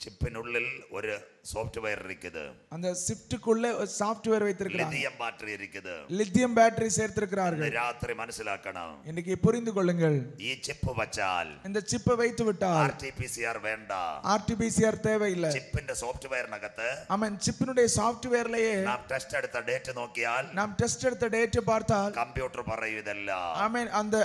ചിപ്പിനുള്ളിൽ ഒരു സോഫ്റ്റ്വെയർ ഇരിക്കുന്നത് அந்த ஷிப்டுக்குள்ள சாஃப்ட்வேர் வைத்திருக்கிறாங்க ലിഥിയം ബാറ്ററി ഇരിക്കുന്നത് லித்தியம் பேட்டரி சேர்த்திருக்கிறார்கள் ഇന്ന് രാത്രി മനസ്സിലാക്കണം இன்னைக்கு புரிந்து கொள்ளுங்கள் ഈ ചിപ്പ് വച്ചാൽ இந்த சிப்பை வைத்து விட்டால் R T P C R വേണ്ട ஆர்டிபிசிஆர் தேவையில்லை ചിപ്പിന്റെ സോഫ്റ്റ്വെയറിനകത്ത് ஆமாம் சிப்பினுடைய சாஃப்ட்வேர்லயே നാം ടെസ്റ്റ് എടുത്ത ഡേറ്റ് നോക്കിയാൽ நாம் டெஸ்ட் எடுத்த டேட் பார்த்தால் കമ്പ്യൂട്ടർ പറയും ഇതല്ല ஆமென் அந்த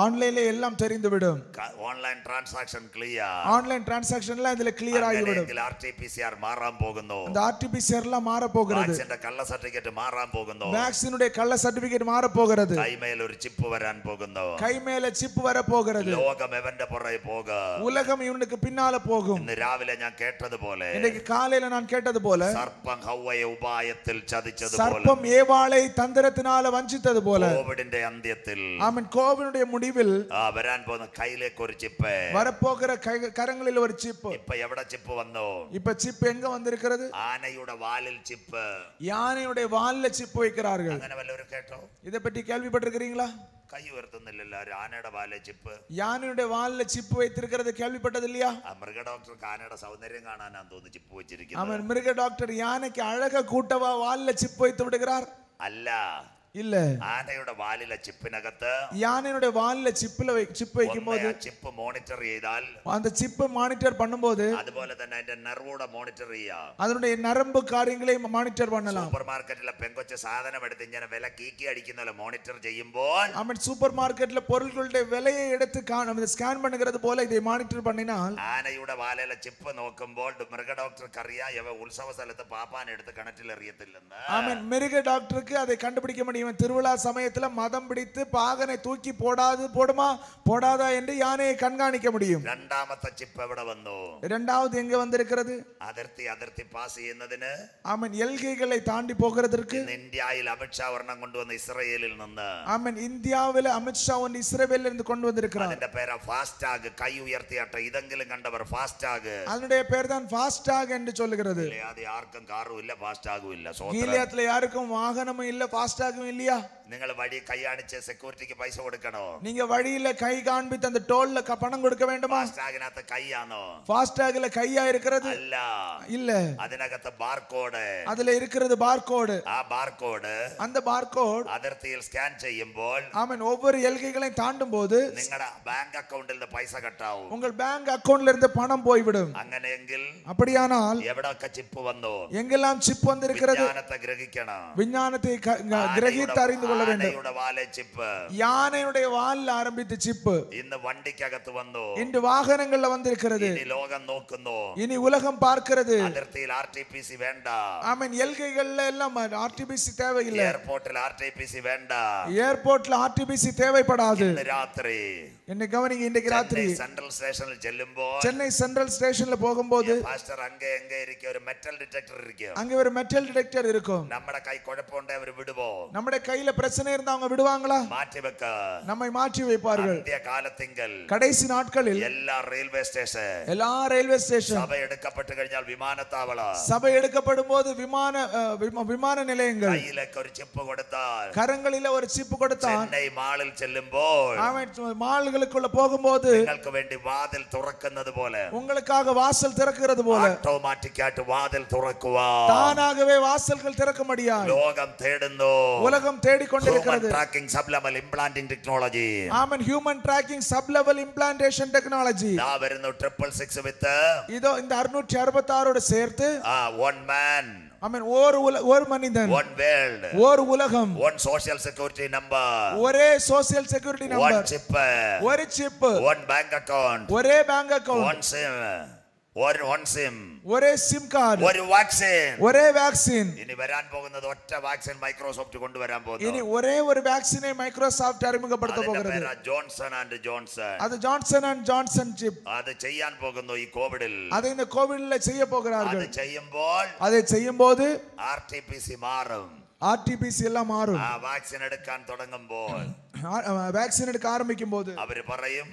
ஆன்லைன்ல எல்லாம் தெரிந்துவிடும் ഓൺലൈൻ ട്രാൻസാക്ഷൻ ക്ലിയർ ஆன்லைன் டிரான்சாக்ஷன்லாம் இதுல கிளியர் ஆகிவிடும் R T P C R മാറാൻ പോകുന്നു அந்த ஆர்டிபிசிஆர் எல்லாம் மாற போகிறது വാക്സിന്റെ കള്ള സർട്ടിഫിക്കറ്റ് മാറാൻ പോകുന്നു வேக்சினுடைய கள்ள சர்டிபிகேட் மாற போகிறது കൈമേൽ ഒരു ചിപ്പ് വരാൻ പോകുന്നു கை மேல சிப் வர போகிறது ലോകം എവന്റെ പുറകെ പോക உலகம் இவனுக்கு பின்னால போகும் ഇന്ന് രാവിലെ ഞാൻ കേട്ടതുപോലെ இன்னைக்கு காலையில நான் கேட்டது போல സർപ്പം ഹൗവയെ ഉപായത്തിൽ ചതിച്ചതുപോലെ சர்ப்பம் ஏவாளை தந்திரத்தினால வஞ்சித்தது போல കോവിഡിന്റെ അന്ത്യത്തിൽ ஆமென் கோவினுடைய முடிவில் ആ വരാൻ പോകുന്ന കയ്യിലേക്ക് ഒരു ചിപ്പ് வரப்போகிற கை கரங்களில் ஒரு சிப் ഇപ്പൊ എവിടെ ചിപ്പ് വന്നു இப்ப சிப் எங்க வந்திருக்கிறது ആനയുടെ വാലിൽ ചിപ്പ് யானையுடைய வால்ல சிப் வைக்கிறார்கள் അങ്ങനെ വല്ലവരും കേട്ടോ இதை பற்றி கேள்விப்பட்டிருக்கிறீங்களா കൈ ഉയർത്തുന്നില്ലല്ലോ ഒരു ആനയുടെ വാലിൽ ചിപ്പ് யானையுடைய வால்ல சிப் வைத்திருக்கிறது கேள்விப்பட்டது இல்லையா ആ മൃഗ ഡോക്ടർക്ക് ആനയുടെ സൗന്ദര്യം കാണാനാന്ന് തോന്നുന്നു ചിപ്പ് വെച്ചിരിക്കുന്നത് அவன் மிருக டாக்டர் யானைக்கு அழக கூட்டவா வால்ல சிப் வைத்து விடுகிறார் അല്ല இல்ல ആനയുടെ വാലിലെ ചിപ്പിനകത്ത് யானையுடைய வால்ல சிப்ல வை சிப் வைக்கும் ഒന്ന് போது ആ ചിപ്പ് മോണിറ്റർ ചെയ്താൽ அந்த சிப்பை மானிட்டர் பண்ணும்போது അതുപോലെ തന്നെ അതിന്റെ നെർവൂടെ മോണിറ്റർ ചെയ്യാം அதனுடைய நரம்பு காரியங்களையும் மானிட்டர் பண்ணலாம் സൂപ്പർ മാർക്കറ്റിലെ പെങ്കൊച്ച സാധനം എടുത്ത് ഇങ്ങനെ വില കീക്കി അടിക്കുന്ന മോണിറ്റർ ചെയ്യുമ്പോൾ அவன் சூப்பர் மார்க்கெட்ல பொருட்களுடைய விலையை எடுத்து ஸ்கேன் பண்ணுகிறது போல இதை மானிட்டர் பண்ணினால் ആനയുടെ വാലയിലെ ചിപ്പ് നോക്കുമ്പോൾ മൃഗ ഡോക്ടർക്ക് അറിയാം ഇവ ഉത്സവ സ്ഥലത്ത് പാപ്പാൻ എടുത്ത് കിണറ്റിലെറിയത്തില്ലെന്ന് அவன் மிருக டாக்டருக்கு அதை கண்டுபிடிக்க முடியும் இவன் திருவிழா சமயத்துல மதம் பிடித்து பாகனை தூக்கி போடாது போடுமா போடாதா என்று யானையை கண்காணிக்க முடியும் രണ്ടാമത്തെ ചിപ്പ് എവിടെ വന്നു இரண்டாவது எங்க வந்திருக்கிறது അതിർത്തി അതിർത്തി പാസ് ചെയ്യുന്നതിന് அவன் எல்கைகளை தாண்டி போகிறதற்கு ഇന്ന് ഇന്ത്യയിൽ അമിത്ഷാ വർണ്ണം കൊണ്ടുവന്ന ഇസ്രയേലിൽ നിന്ന് அவன் இந்தியாவில் அமித்ஷா ஒன்று இஸ்ரேவேல இருந்து கொண்டு வந்திருக்கிறான் അതിന്റെ പേരാ ഫാസ്ടാഗ് കൈ ഉയർത്തിയാട്ടെ ഇതെങ്കിലും കണ്ടവർ ഫാസ്ടാഗ് அதனுடைய பேர் தான் ஃபாஸ்டாக் என்று சொல்லுகிறது അത് ആർക്കും കാറും ഇല്ല ഫാസ്ടാഗും ഇല്ല സ്വന്തം கீலியாத்துல யாருக்கும் வாகனமும் இல்ல ஃபாஸ்டாகும் இல்லையா നിങ്ങൾ വഴി കൈ കാണിച്ച് സെക്യൂരിറ്റിക്ക് പൈസ കൊടുക്കണോ நீங்க வழியில கை காண்பித்து அந்த டோல்ல க- பணம் கொடுக்க வேண்டுமா ഫാസ്ടാഗിനകത്ത് കൈയാണോ ஃபாஸ்டாக்ல கையா இருக்கிறது അല്ല இல்ல അതിനകത്ത് ബാർകോഡ് அதுல இருக்கிறது பார்கோடு ആ ബാർകോഡ് அந்த பார்கோட் അതിർത്തിയിൽ സ്കാൻ ചെയ്യുമ്പോൾ ஆமென் ஒவ்வொரு எல்கைகளையும் தாண்டும் போது നിങ്ങളുടെ ബാങ്ക് അക്കൗണ്ടിൽ നിന്ന് പൈസ കട്ടാവും உங்கள் பேங்க் அக்கவுண்ட்ல இருந்து பணம் போய்விடும் അങ്ങനെയെങ്കിൽ அப்படியானால் എവിടൊക്കെ ചിപ്പ് വന്നു எங்கெல்லாம் சிப் வந்திருக்கிறது വിജ്ഞാനത്തെ ഗ്രഹിക്കണം விஞ்ஞானத்தை க- ஈர்த்து அறிந்து கொள்ள வேண்டும். யானையுடைய வாலில் ஆரம்பித்து சிப்பு. இந்த வண்டிக்ககத்து வந்தோ. இன்று வாகனங்கள்ல வந்திருக்கிறது. இனி லோகம் நோக்குந்தோ. இனி உலகம் பார்க்கிறது. அதிர்த்தியில் ஆர்டிபிசி வேண்டாம் ஆமீன். எல்கைகள்ல எல்லாம் ஆர்டிபிசி தேவையில்லை. ஏர்போர்ட்டில் ஆர்டிபிசி வேண்டாம் ஏர்போர்ட்ல ஆர்டிபிசி தேவைப்படாது. ராத்திரி. என்ன கவனிங்க இன்றைக்கு ராத்திரி. சென்ட்ரல் ஸ்டேஷனில் செல்லும்போ சென்னை சென்ட்ரல் ஸ்டேஷன்ல போகும்போது பாஸ்டர் அங்க எங்க இருக்க. ஒரு மெட்டல் டிடெக்டர் இருக்கு. அங்க ஒரு மெட்டல் டிடெக்டர் இருக்கும். நம்ம கை குழப்பம் உண்டே விடுவோம். நம்ம நம்முடைய கையில பிரச்சனை இருந்தா அவங்க விடுவாங்களா മാറ്റിവെക്ക நம்மை மாற்றி வைப்பார்கள் അന്ത്യകാലത്തിങ്കൽ கடைசி நாட்களில் എല്ലാ റെയിൽവേ സ്റ്റേഷൻ எல்லா ரயில்வே ஸ்டேஷன் സഭ എടുക്കപ്പെട്ട് കഴിഞ്ഞാൽ വിമാനത്താവള சபை எடுக்கப்படும் போது விமான அஹ், விம- விமான நிலையங்கள் കയ്യിലേക്ക് ഒരു ചിപ്പ് കൊടുത്താൽ கரங்களில ஒரு சிப்பு கொடுத்தான் ചെന്നൈ മാളിൽ ചെല്ലുമ്പോൾ அவன் மால்களுக்குள்ள போகும்போது നിങ്ങൾക്ക് വേണ്ടി വാതിൽ തുറക്കുന്നത് പോലെ உங்களுக்காக வாசல் திறக்கிறது போல ഓട്ടോമാറ്റിക് ആയിട്ട് വാതിൽ തുറക്കുക தானாகவே வாசல்கள் திறக்க முடியாது ലോകം തേടുന്നു உலகம் தேடிக்கொண்டிருக்கிறது tracking sublevel implanting technology Amen human tracking sub level implantation technology ദാ വരുന്നു ട്രിപ്പിൾ സിക്സ് വിത്ത് இதோ இந்த அறுநூற்றி அறுபத்தி ஆறோட சேர்த்து ആ വൺ മാൻ ஆமன் ஒரு உல- ஒரு மனிதன் വൺ വേൾഡ് ஒரு உலகம் വൺ സോഷ്യൽ സെക്യൂരിറ്റി നമ്പർ ஒரே social security one number chip ஒரு சிப் വൺ ബാങ്ക് അക്കൗണ്ട് ஒரே பேங்க் அக்கவுண்ட் വൺ സിം ഒരു വൺ സിം ஒரே சிம் கார்டு ഒരു വാക്സിൻ ஒரே வேக்சின் ഇനി വരാൻ പോകുന്നത് ഒറ്റ വാക്സിൻ മൈക്രോസോഫ്റ്റ് കൊണ്ടുവരാൻ இனி പോകുന്നു ஒரே ஒரு வேக்சினை மைக்ரோசாஃப்ட் அறிமுகப்படுத்த അതിന്റെ போகிறது പേരാ ജോൺസൺ ആൻഡ് ജോൺസൺ அது ஜான்சன் அண்ட் ஜான்சன் சிப் അത് ചെയ്യാൻ പോകുന്നു ഈ കോവിഡിൽ அதை இந்த கோவிட்ல செய்ய അത് போகிறார்கள் ചെയ്യുമ്പോൾ அதை செய்யும் போது ആർ ടി പി സി മാറും ஆர்டிபிசி எல்லாம் மாறும் ആ വാക്സിൻ എടുക്കാൻ തുടങ്ങുമ്പോൾ வேக்சின் எடுக்க ஆரம்பிக்கும் போது അവര് പറയും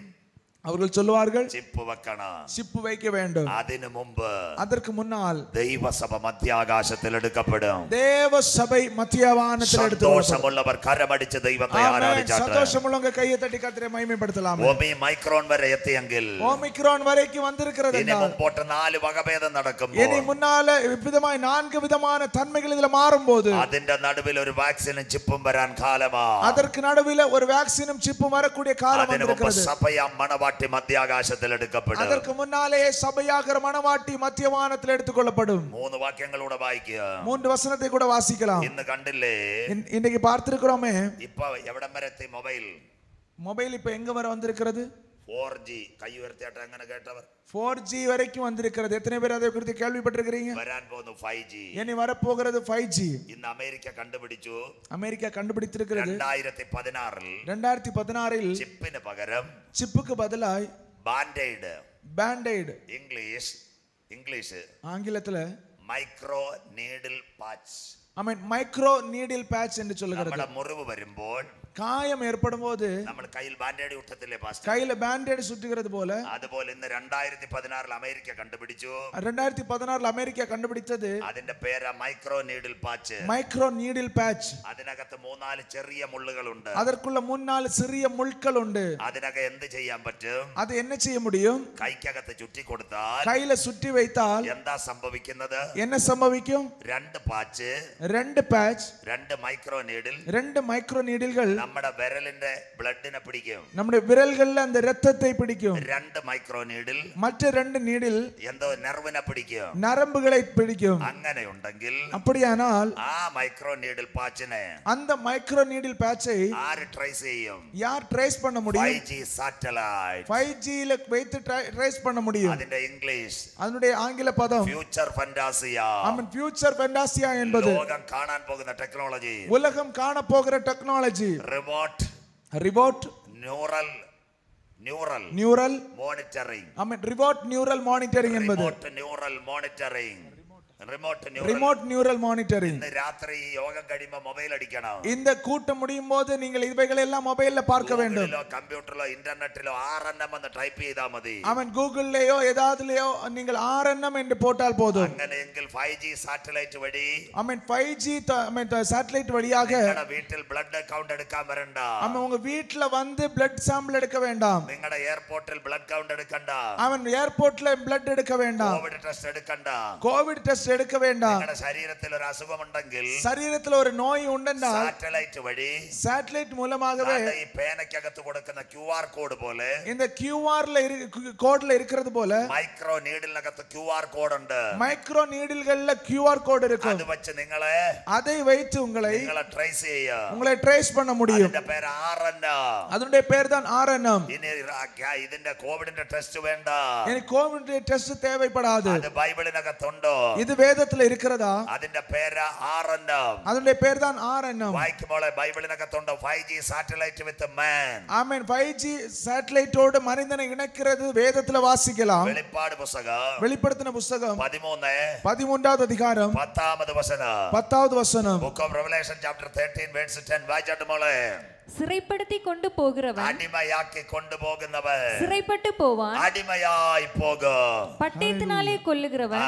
அவர்கள் சொல்லுவார்கள் ചിപ്പ് വെക്കണം சிப்பு வைக்க வேண்டும் അതിനു മുമ്പ് அதற்கு முன்னால் ദൈവസഭ മധ്യാകാശത്തിൽ എടുക്കപ്പെടും தேவ சபை மத்தியவானத்தில் எடுத்து സന്തോഷമുള്ളവർ കരമടിച്ച് ദൈവത്തെ ആരാധിച്ചാട്ടെ சந்தோஷம் உள்ளவங்க கையை தட்டி கத்திரை மகிமைப்படுத்தலாம் ഭൂമി മൈക്രോൺ വരെ എത്തിയെങ്കിൽ ஓமிக்ரான் வரைக்கும் வந்திருக்கிறது ഇനി என்றால் മുമ്പോട്ട് നാല് വകഭേദം നടക്കുമ്പോൾ இனி முன்னால விதமாய் நான்கு விதமான தன்மைகள் இதுல மாறும்போது അതിന്റെ നടുവിൽ ഒരു വാക്സിനും ചിപ്പും വരാൻ കാലമാ அதற்கு நடுவில் ஒரு வேக்சினும் சிப்பும் வரக்கூடிய காலம் അതിനു മുമ്പ് வந்திருக்கிறது மணவாட்டி மத்திய ஆகாசத்தில் எடுக்கப்படும். அதற்கு முன்னாலே சபையாகிற மணவாட்டி மத்திய வானத்தில் எடுத்துக்கொள்ளப்படும் மூணு வாக்கியங்களோட வாய்க்க மூன்று வசனத்தை கூட வாசிக்கலாம். இன்னும் கண்டில்லே. இன்னைக்கு பார்த்திருக்கிறோமே. இப்ப எவ்வளவு மொபைல்? மொபைல் இப்ப எங்க வர வந்திருக்கிறது? ஃபோர் ஜி கை உயர்த்தி ஆட்டாங்கன்னு கேட்டவர் ஃபோர் ஜி வரைக்கும் வந்திருக்கிறது எத்தனை பேர் அதை குறித்து கேள்விப்பட்டிருக்கிறீங்க வரான் போகுது ஃபைவ் ஜி இனி வரப்போகிறது ஃபைவ் ஜி இந்த அமெரிக்கா கண்டுபிடிச்சு அமெரிக்கா கண்டுபிடித்திருக்கிறது ரெண்டாயிரத்தி பதினாறில் ரெண்டாயிரத்தி பதினாறில் சிப்பின பகரம் சிப்புக்கு பதிலாய் Band Aid Band Aid English English ஆங்கிலத்தில் micro needle patch I mean micro needle patch என்று சொல்லுகிறது முறிவு வரும்போது കായം ഏർപ്പെടുമ്പോൾ നമ്മൾ കയ്യിൽ ബാൻഡേഡ് ഒട്ടത്തില്ലേ പാസ്റ്റർ കയ്യിൽ ബാൻഡേഡ് ചുറ്റുകിറത് പോലെ അതുപോലെ ഇന്ന് രണ്ടായിരത്തി പതിനാറിൽ അമേരിക്ക കണ്ടുപിടിച്ചു രണ്ടായിരത്തി പതിനാറിൽ അമേരിക്ക കണ്ടുപിടിച്ചത് അതിന്റെ പേര് micro needle patch micro needle patch അതിനകത്ത് മൂന്നാല് ചെറിയ മുള്ളുകളുണ്ട് അതർക്കുള്ള മൂന്നാല് ചെറിയ മുൾക്കളുണ്ട് അതിനകം എന്ത് ചെയ്യാൻ പറ്റും അത് എന്നെ ചെയ്യാൻ മുടിയും കൈക്കകത്ത് ചുറ്റി കൊടുത്താൽ കയ്യില് ചുറ്റി വെയ്ത്താൽ എന്താ സംഭവിക്കുന്നത് എന്നെ സംഭവിക്കും രണ്ട് പാച്ച് രണ്ട് പാച്ച് രണ്ട് മൈക്രോ നീഡിൽ രണ്ട് മൈക്രോ നീഡിലുകൾ നമ്മുടെ വിരലിന്റെ ബ്ലഡിനെ പിടിക്കും நம்முடைய விரல்கள்ல அந்த ரத்தத்தை பிடிக்கும் രണ്ട് മൈക്രോ നീഡിൽ மற்ற ரெண்டு நீடில் എന്തോ നെർവിനെ പിടിക്കും நரம்புகளை பிடிக்கும் അങ്ങനെ ഉണ്ടെങ്കിൽ அப்படியானால் ആ മൈക്രോ നീഡിൽ പാച്ചിനെ அந்த மைக்ரோ நீடில் பேட்சை ആര് ട്രേസ് ചെയ്യും யார் ட்ரேஸ் பண்ண முடியும் ഫൈവ് ജി സാറ്റലൈറ്റ് ஃபைவ் ஜியில வைத்து ட்ரேஸ் பண்ண முடியும் അതിന്റെ ഇംഗ്ലീഷ് அதனுடைய ஆங்கில பதம் ഫ്യൂച്ചർ ഫന്റാസിയ அவன் ஃபியூச்சர் ஃபென்டாசியா என்பது ലോകം കാണാൻ പോകുന്ന ടെക്നോളജി உலகம் காண போகிற technology remote remote neural neural neural monitoring ஆமென் ரிமோட் நியூரல் மானிட்டரிங் என்பது. Neural monitoring remote neural remote neural monitoring ഇന്ന് രാത്രി ഈ യോഗം കഴിയുമ്പോ മൊബൈൽ അടിക്കണം இந்த கூட்டம் முடியும் போது நீங்கள் இவைகளை எல்லாம் மொபைல்ல பார்க்க வேண்டும் ഗൂഗിളിലോ കമ്പ്യൂട്ടറിലോ ഇന്റർനെറ്റിലോ ആർ എൻ എം എന്ന് ടൈപ്പ് ചെയ്താൽ മതി அவன் கூகுள்லயோ ஏதாவதுலயோ நீங்கள் ஆர்என்எம் என்று போட்டால் போதும் അങ്ങനെയെങ്കിൽ ഫൈവ് ജി സാറ്റലൈറ്റ് വഴി I mean five G satellite வழியாக നിങ്ങളുടെ വീട്ടിൽ ബ്ലഡ് അക്കൗണ്ട് എടുക്കാൻ വരണ്ട அவன் உங்க வீட்டுல வந்து பிளட் சாம்பிள் எடுக்க வேண்டாம் നിങ്ങളുടെ എയർപോർട്ടിൽ ബ്ലഡ് കൗണ്ട് എടുക്കണ്ട அவன் ஏர்போர்ட்ல பிளட் எடுக்க வேண்டாம் കോവിഡ് ടെസ്റ്റ് എടുക്കണ്ട கோவிட் டெஸ்ட் எடுக்க வேண்டாம் നിങ്ങളുടെ ശരീരത്തിൽ ഒരു അസുഖമുണ്ടെങ്കിൽ சரீரத்துல ஒரு நோய் உண்டென்றால் സാറ്റലൈറ്റ് വഴി சேட்டலைட் மூலமாகவே ദാണ്ടെ ഈ പേനയ്ക്കകത്ത് കൊടുക്കുന്ന ക്യു ആർ കോഡ് പോലെ இந்த கியூஆர்ல கோட்ல இருக்கிறது போல മൈക്രോ നീഡിലിനകത്ത് ക്യു ആർ കോഡ് ഉണ്ട് மைக்ரோ நீடில்கள்ல கியூஆர் கோட் இருக்கும் അത് വെച്ച് നിങ്ങളെ அதை வைத்து உங்களை നിങ്ങളെ ട്രേസ് ചെയ്യുക உங்களை ட்ரேஸ் பண்ண முடியும் അതിന്റെ പേര് ആർ എൻ அதனுடைய பேர் தான் ஆர்என்எம் ഇനി ര- ഇതിന്റെ കോവിഡിന്റെ ടെസ്റ്റ് വേണ്ട எனக்கு கோவிட் டெஸ்ட் தேவைப்படாது അത് ബൈബിളിനകത്തുണ്ടോ இது വേദത്തിൽ இருக்கிறதா അതിന്റെ പേര് ആറെണ്ണം அதனுடைய பேர் தான் ஆர் எண்ணம் വായിക്കുമ്പോൾ ബൈബിളിനകത്തുണ്ട് five G satellite with man amen five G சேட்டலைட்டோடு மனிதனை இணைக்கிறது வேதத்துல வாசிக்கலாம் വെളിപ്പാട് പുസ്തകം வெளிப்படுத்தின புஸ்தகம் പതിമൂന്ന് பதிமூன்றாவது அதிகாரம் പത്താമത് വസനം பத்தாவது வசனம் book of Revelation chapter thirteen verse ten വായിച്ചാട്ട് മോളെ சிறைப்படுத்தி கொண்டு போகிறவன் അടിമയാക്കി കൊണ്ടുപോകുന്നവൻ சிறைப்பட்டு போவான் അടിമയായി പോകും பட்டயத்தினாலே கொல்லுகிறவன்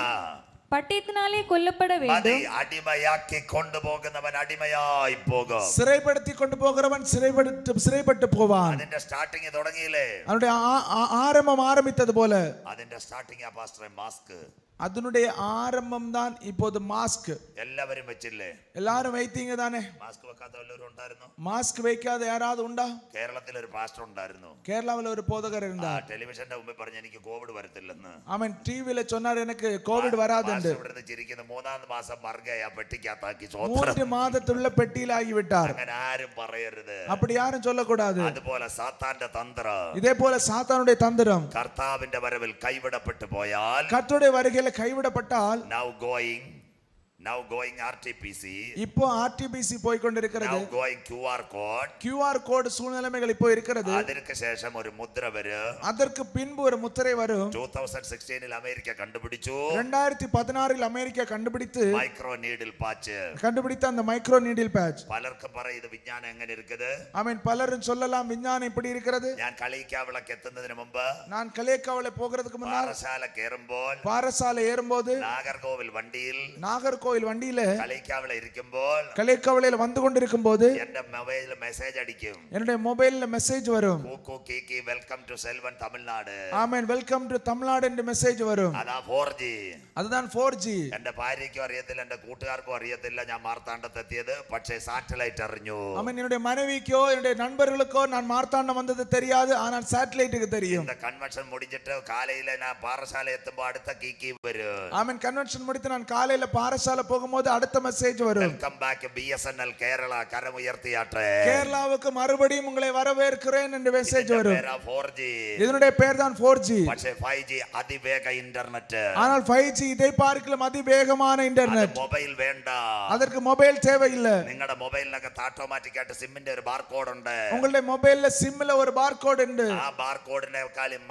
പട്ടയത്തിനാലേ കൊല്ലപ്പെട വേണ്ടും അടിമയാക്കി കൊണ്ടുപോകുന്നവൻ അടിമയായി പോകും സിറൈപ്പെടുത്തി കൊണ്ടുപോകുന്നവൻ സിറൈപ്പെട്ട് സിറൈപ്പെട്ട് പോവാൻ അതിന്റെ സ്റ്റാർട്ടിങ് തുടങ്ങിയില്ലേ അവരുടെ ആരംഭം ആരംഭിച്ചതുപോലെ അതിന്റെ സ്റ്റാർട്ടിങ് ആ പാസ്റ്ററെ മാസ്ക് அதனுடைய ஆரம்பம் தான் இப்போது மாஸ்க் എല്ലാവരും വെച്ചില്ലേ எல்லாரும் வைத்தீங்க தானே മാസ്ക് വെക്കാത്ത വല്ലവരും ഉണ്ടായിരുന്നു மாஸ்க் வைக்காத யாராவது உண்டா കേരളത്തിൽ ഒരു പാസ്റ്റർ ഉണ്ടായിരുന്നു கேரளாவில் ஒரு போதகர் ആ இருந்தார் ടെലിവിഷന്റെ മുമ്പിൽ പറഞ്ഞു എനിക്ക് കോവിഡ് വരത്തില്ലെന്ന് அவன் டிவியில சொன்னார் எனக்கு கோவிட் வராதுண்டு പാസ്റ്റർ ഇവിടുന്ന് ചിരിക്കുന്ന മൂന്നാം മാസം മർഗയ പെട്ടിക്കകത്താക്കി സ്വോത്രം மூன்று மாதத்துள்ள பெட்டியில் ஆகிவிட்டார் അങ്ങനെ ആരും പറയരുത് அப்படி யாரும் சொல்லக்கூடாது അതുപോലെ സാത്താന്റെ തന്ത്രം இதே போல சாத்தானுடைய தந்திரம் കർത്താവിന്റെ വരവിൽ കൈവിടപ്പെട്ടു പോയാൽ கர்த்தருடைய வருகையில கைவிடப்பட்டால் now going now going R T P C இப்போ ஆர்டிபிசி போய் கொண்டிருக்கிறது now going Q R code QR code சூழ்நிலைமைகள் இப்போ இருக்கிறது അതിനു ശേഷം ഒരു മുദ്ര വരും அதற்கு பின்பு ஒரு முத்திரை வரும் ടൂ തൗസൻഡ് സിക്സ്റ്റീനിൽ അമേരിക്ക കണ്ടുപിടിച്ചു ரெண்டாயிரத்தி பதினாறில் அமெரிக்கா கண்டுபிடித்து മൈക്രോ നീഡിൽ പാച്ച് கண்டுபிடித்த அந்த மைக்ரோ நீடில் பேட்ச் പലർക്കും പറയും ഇത് വിജ്ഞാനം എങ്ങനെ இருக்குது அவன் பலரும் சொல்லலாம் விஞ்ஞானம் இப்படி இருக்கிறது ഞാൻ കളിക്കാവിളക്ക് എത്തുന്നതിന് മുമ്പ് நான் கலேக்காவில போகிறதுக்கு முன்னால் പാറശാല കയറുമ്പോൾ பாரசாலை ஏறும்போது നാഗർകോവിൽ വണ്ടിയിൽ நாகர்கோவில் வண்டியில കളിക്കാവിള ഇരിക്കുമ്പോൾ கலேக்காவிலையில வந்து கொண்டிருக்கும் போது എന്റെ മൊബൈലിൽ മെസ്സേജ് അടിക്കും என்னுடைய மொபைல்ல மெசேஜ் வரும் കൂക്കു കീക്കി welcome to Selvan Tamil Nadu amen welcome to Tamil Nadu என்று மெசேஜ் வரும் അതാ ഫോർ ജി அதுதான் ஃபோர் ஜி എന്റെ ഭാര്യയ്ക്കും അറിയത്തില്ല എന്റെ കൂട്ടുകാർക്കും അറിയത്തില്ല ഞാൻ മാർത്താണ്ഡത്തെത്തിയത് പക്ഷേ സാറ്റലൈറ്റ് അറിഞ്ഞു ஆமென் என்னுடைய மனைவிக்கோ என்னுடைய நண்பர்களுக்கோ நான் மார்த்தாண்டம் வந்தது தெரியாது ஆனால் சேட்டலைட்டுக்கு தெரியும் இந்த കൺവെൻഷൻ മുടിച്ചിട്ട് കാലയിലെ ഞാൻ പാറശാല എത്തുമ്പോ അടുത്ത കീക്കി വരും ஆமென் கன்வென்ஷன் முடித்து நான் காலையில பாரசாலை போகும்போது அடுத்த மெசேஜ் வரும் welcome back B S N L Kerala കരമുയർത്തിയാട്ടെ கேரளாவுக்கு மறுபடியும் உங்களை வரவேற்கிறேன் என்று மெசேஜ் வரும் ഫോർ ജി இதனுடைய பேர் தான் ஃபோர் ஜி പക്ഷേ ഫൈവ് ജി അതിവേഗ ഇന്റർനെറ്റ് ஆனால் ஃபைவ் ஜி இதை பார்க்கலாம் அதிவேகமான இன்டர்நெட் മൊബൈൽ വേണ്ട அதற்கு மொபைல் தேவையில்லை നിങ്ങളുടെ മൊബൈലിനകത്ത് ഓട്ടോമാറ്റിക് ആയിട്ട് സിമ്മിന്റെ ഒരു ബാർകോഡ് ഉണ്ട് உங்களுடைய மொபைல்ல சிம்ல ஒரு பார்கோட் உண்டு ആ ബാർകോഡിനെ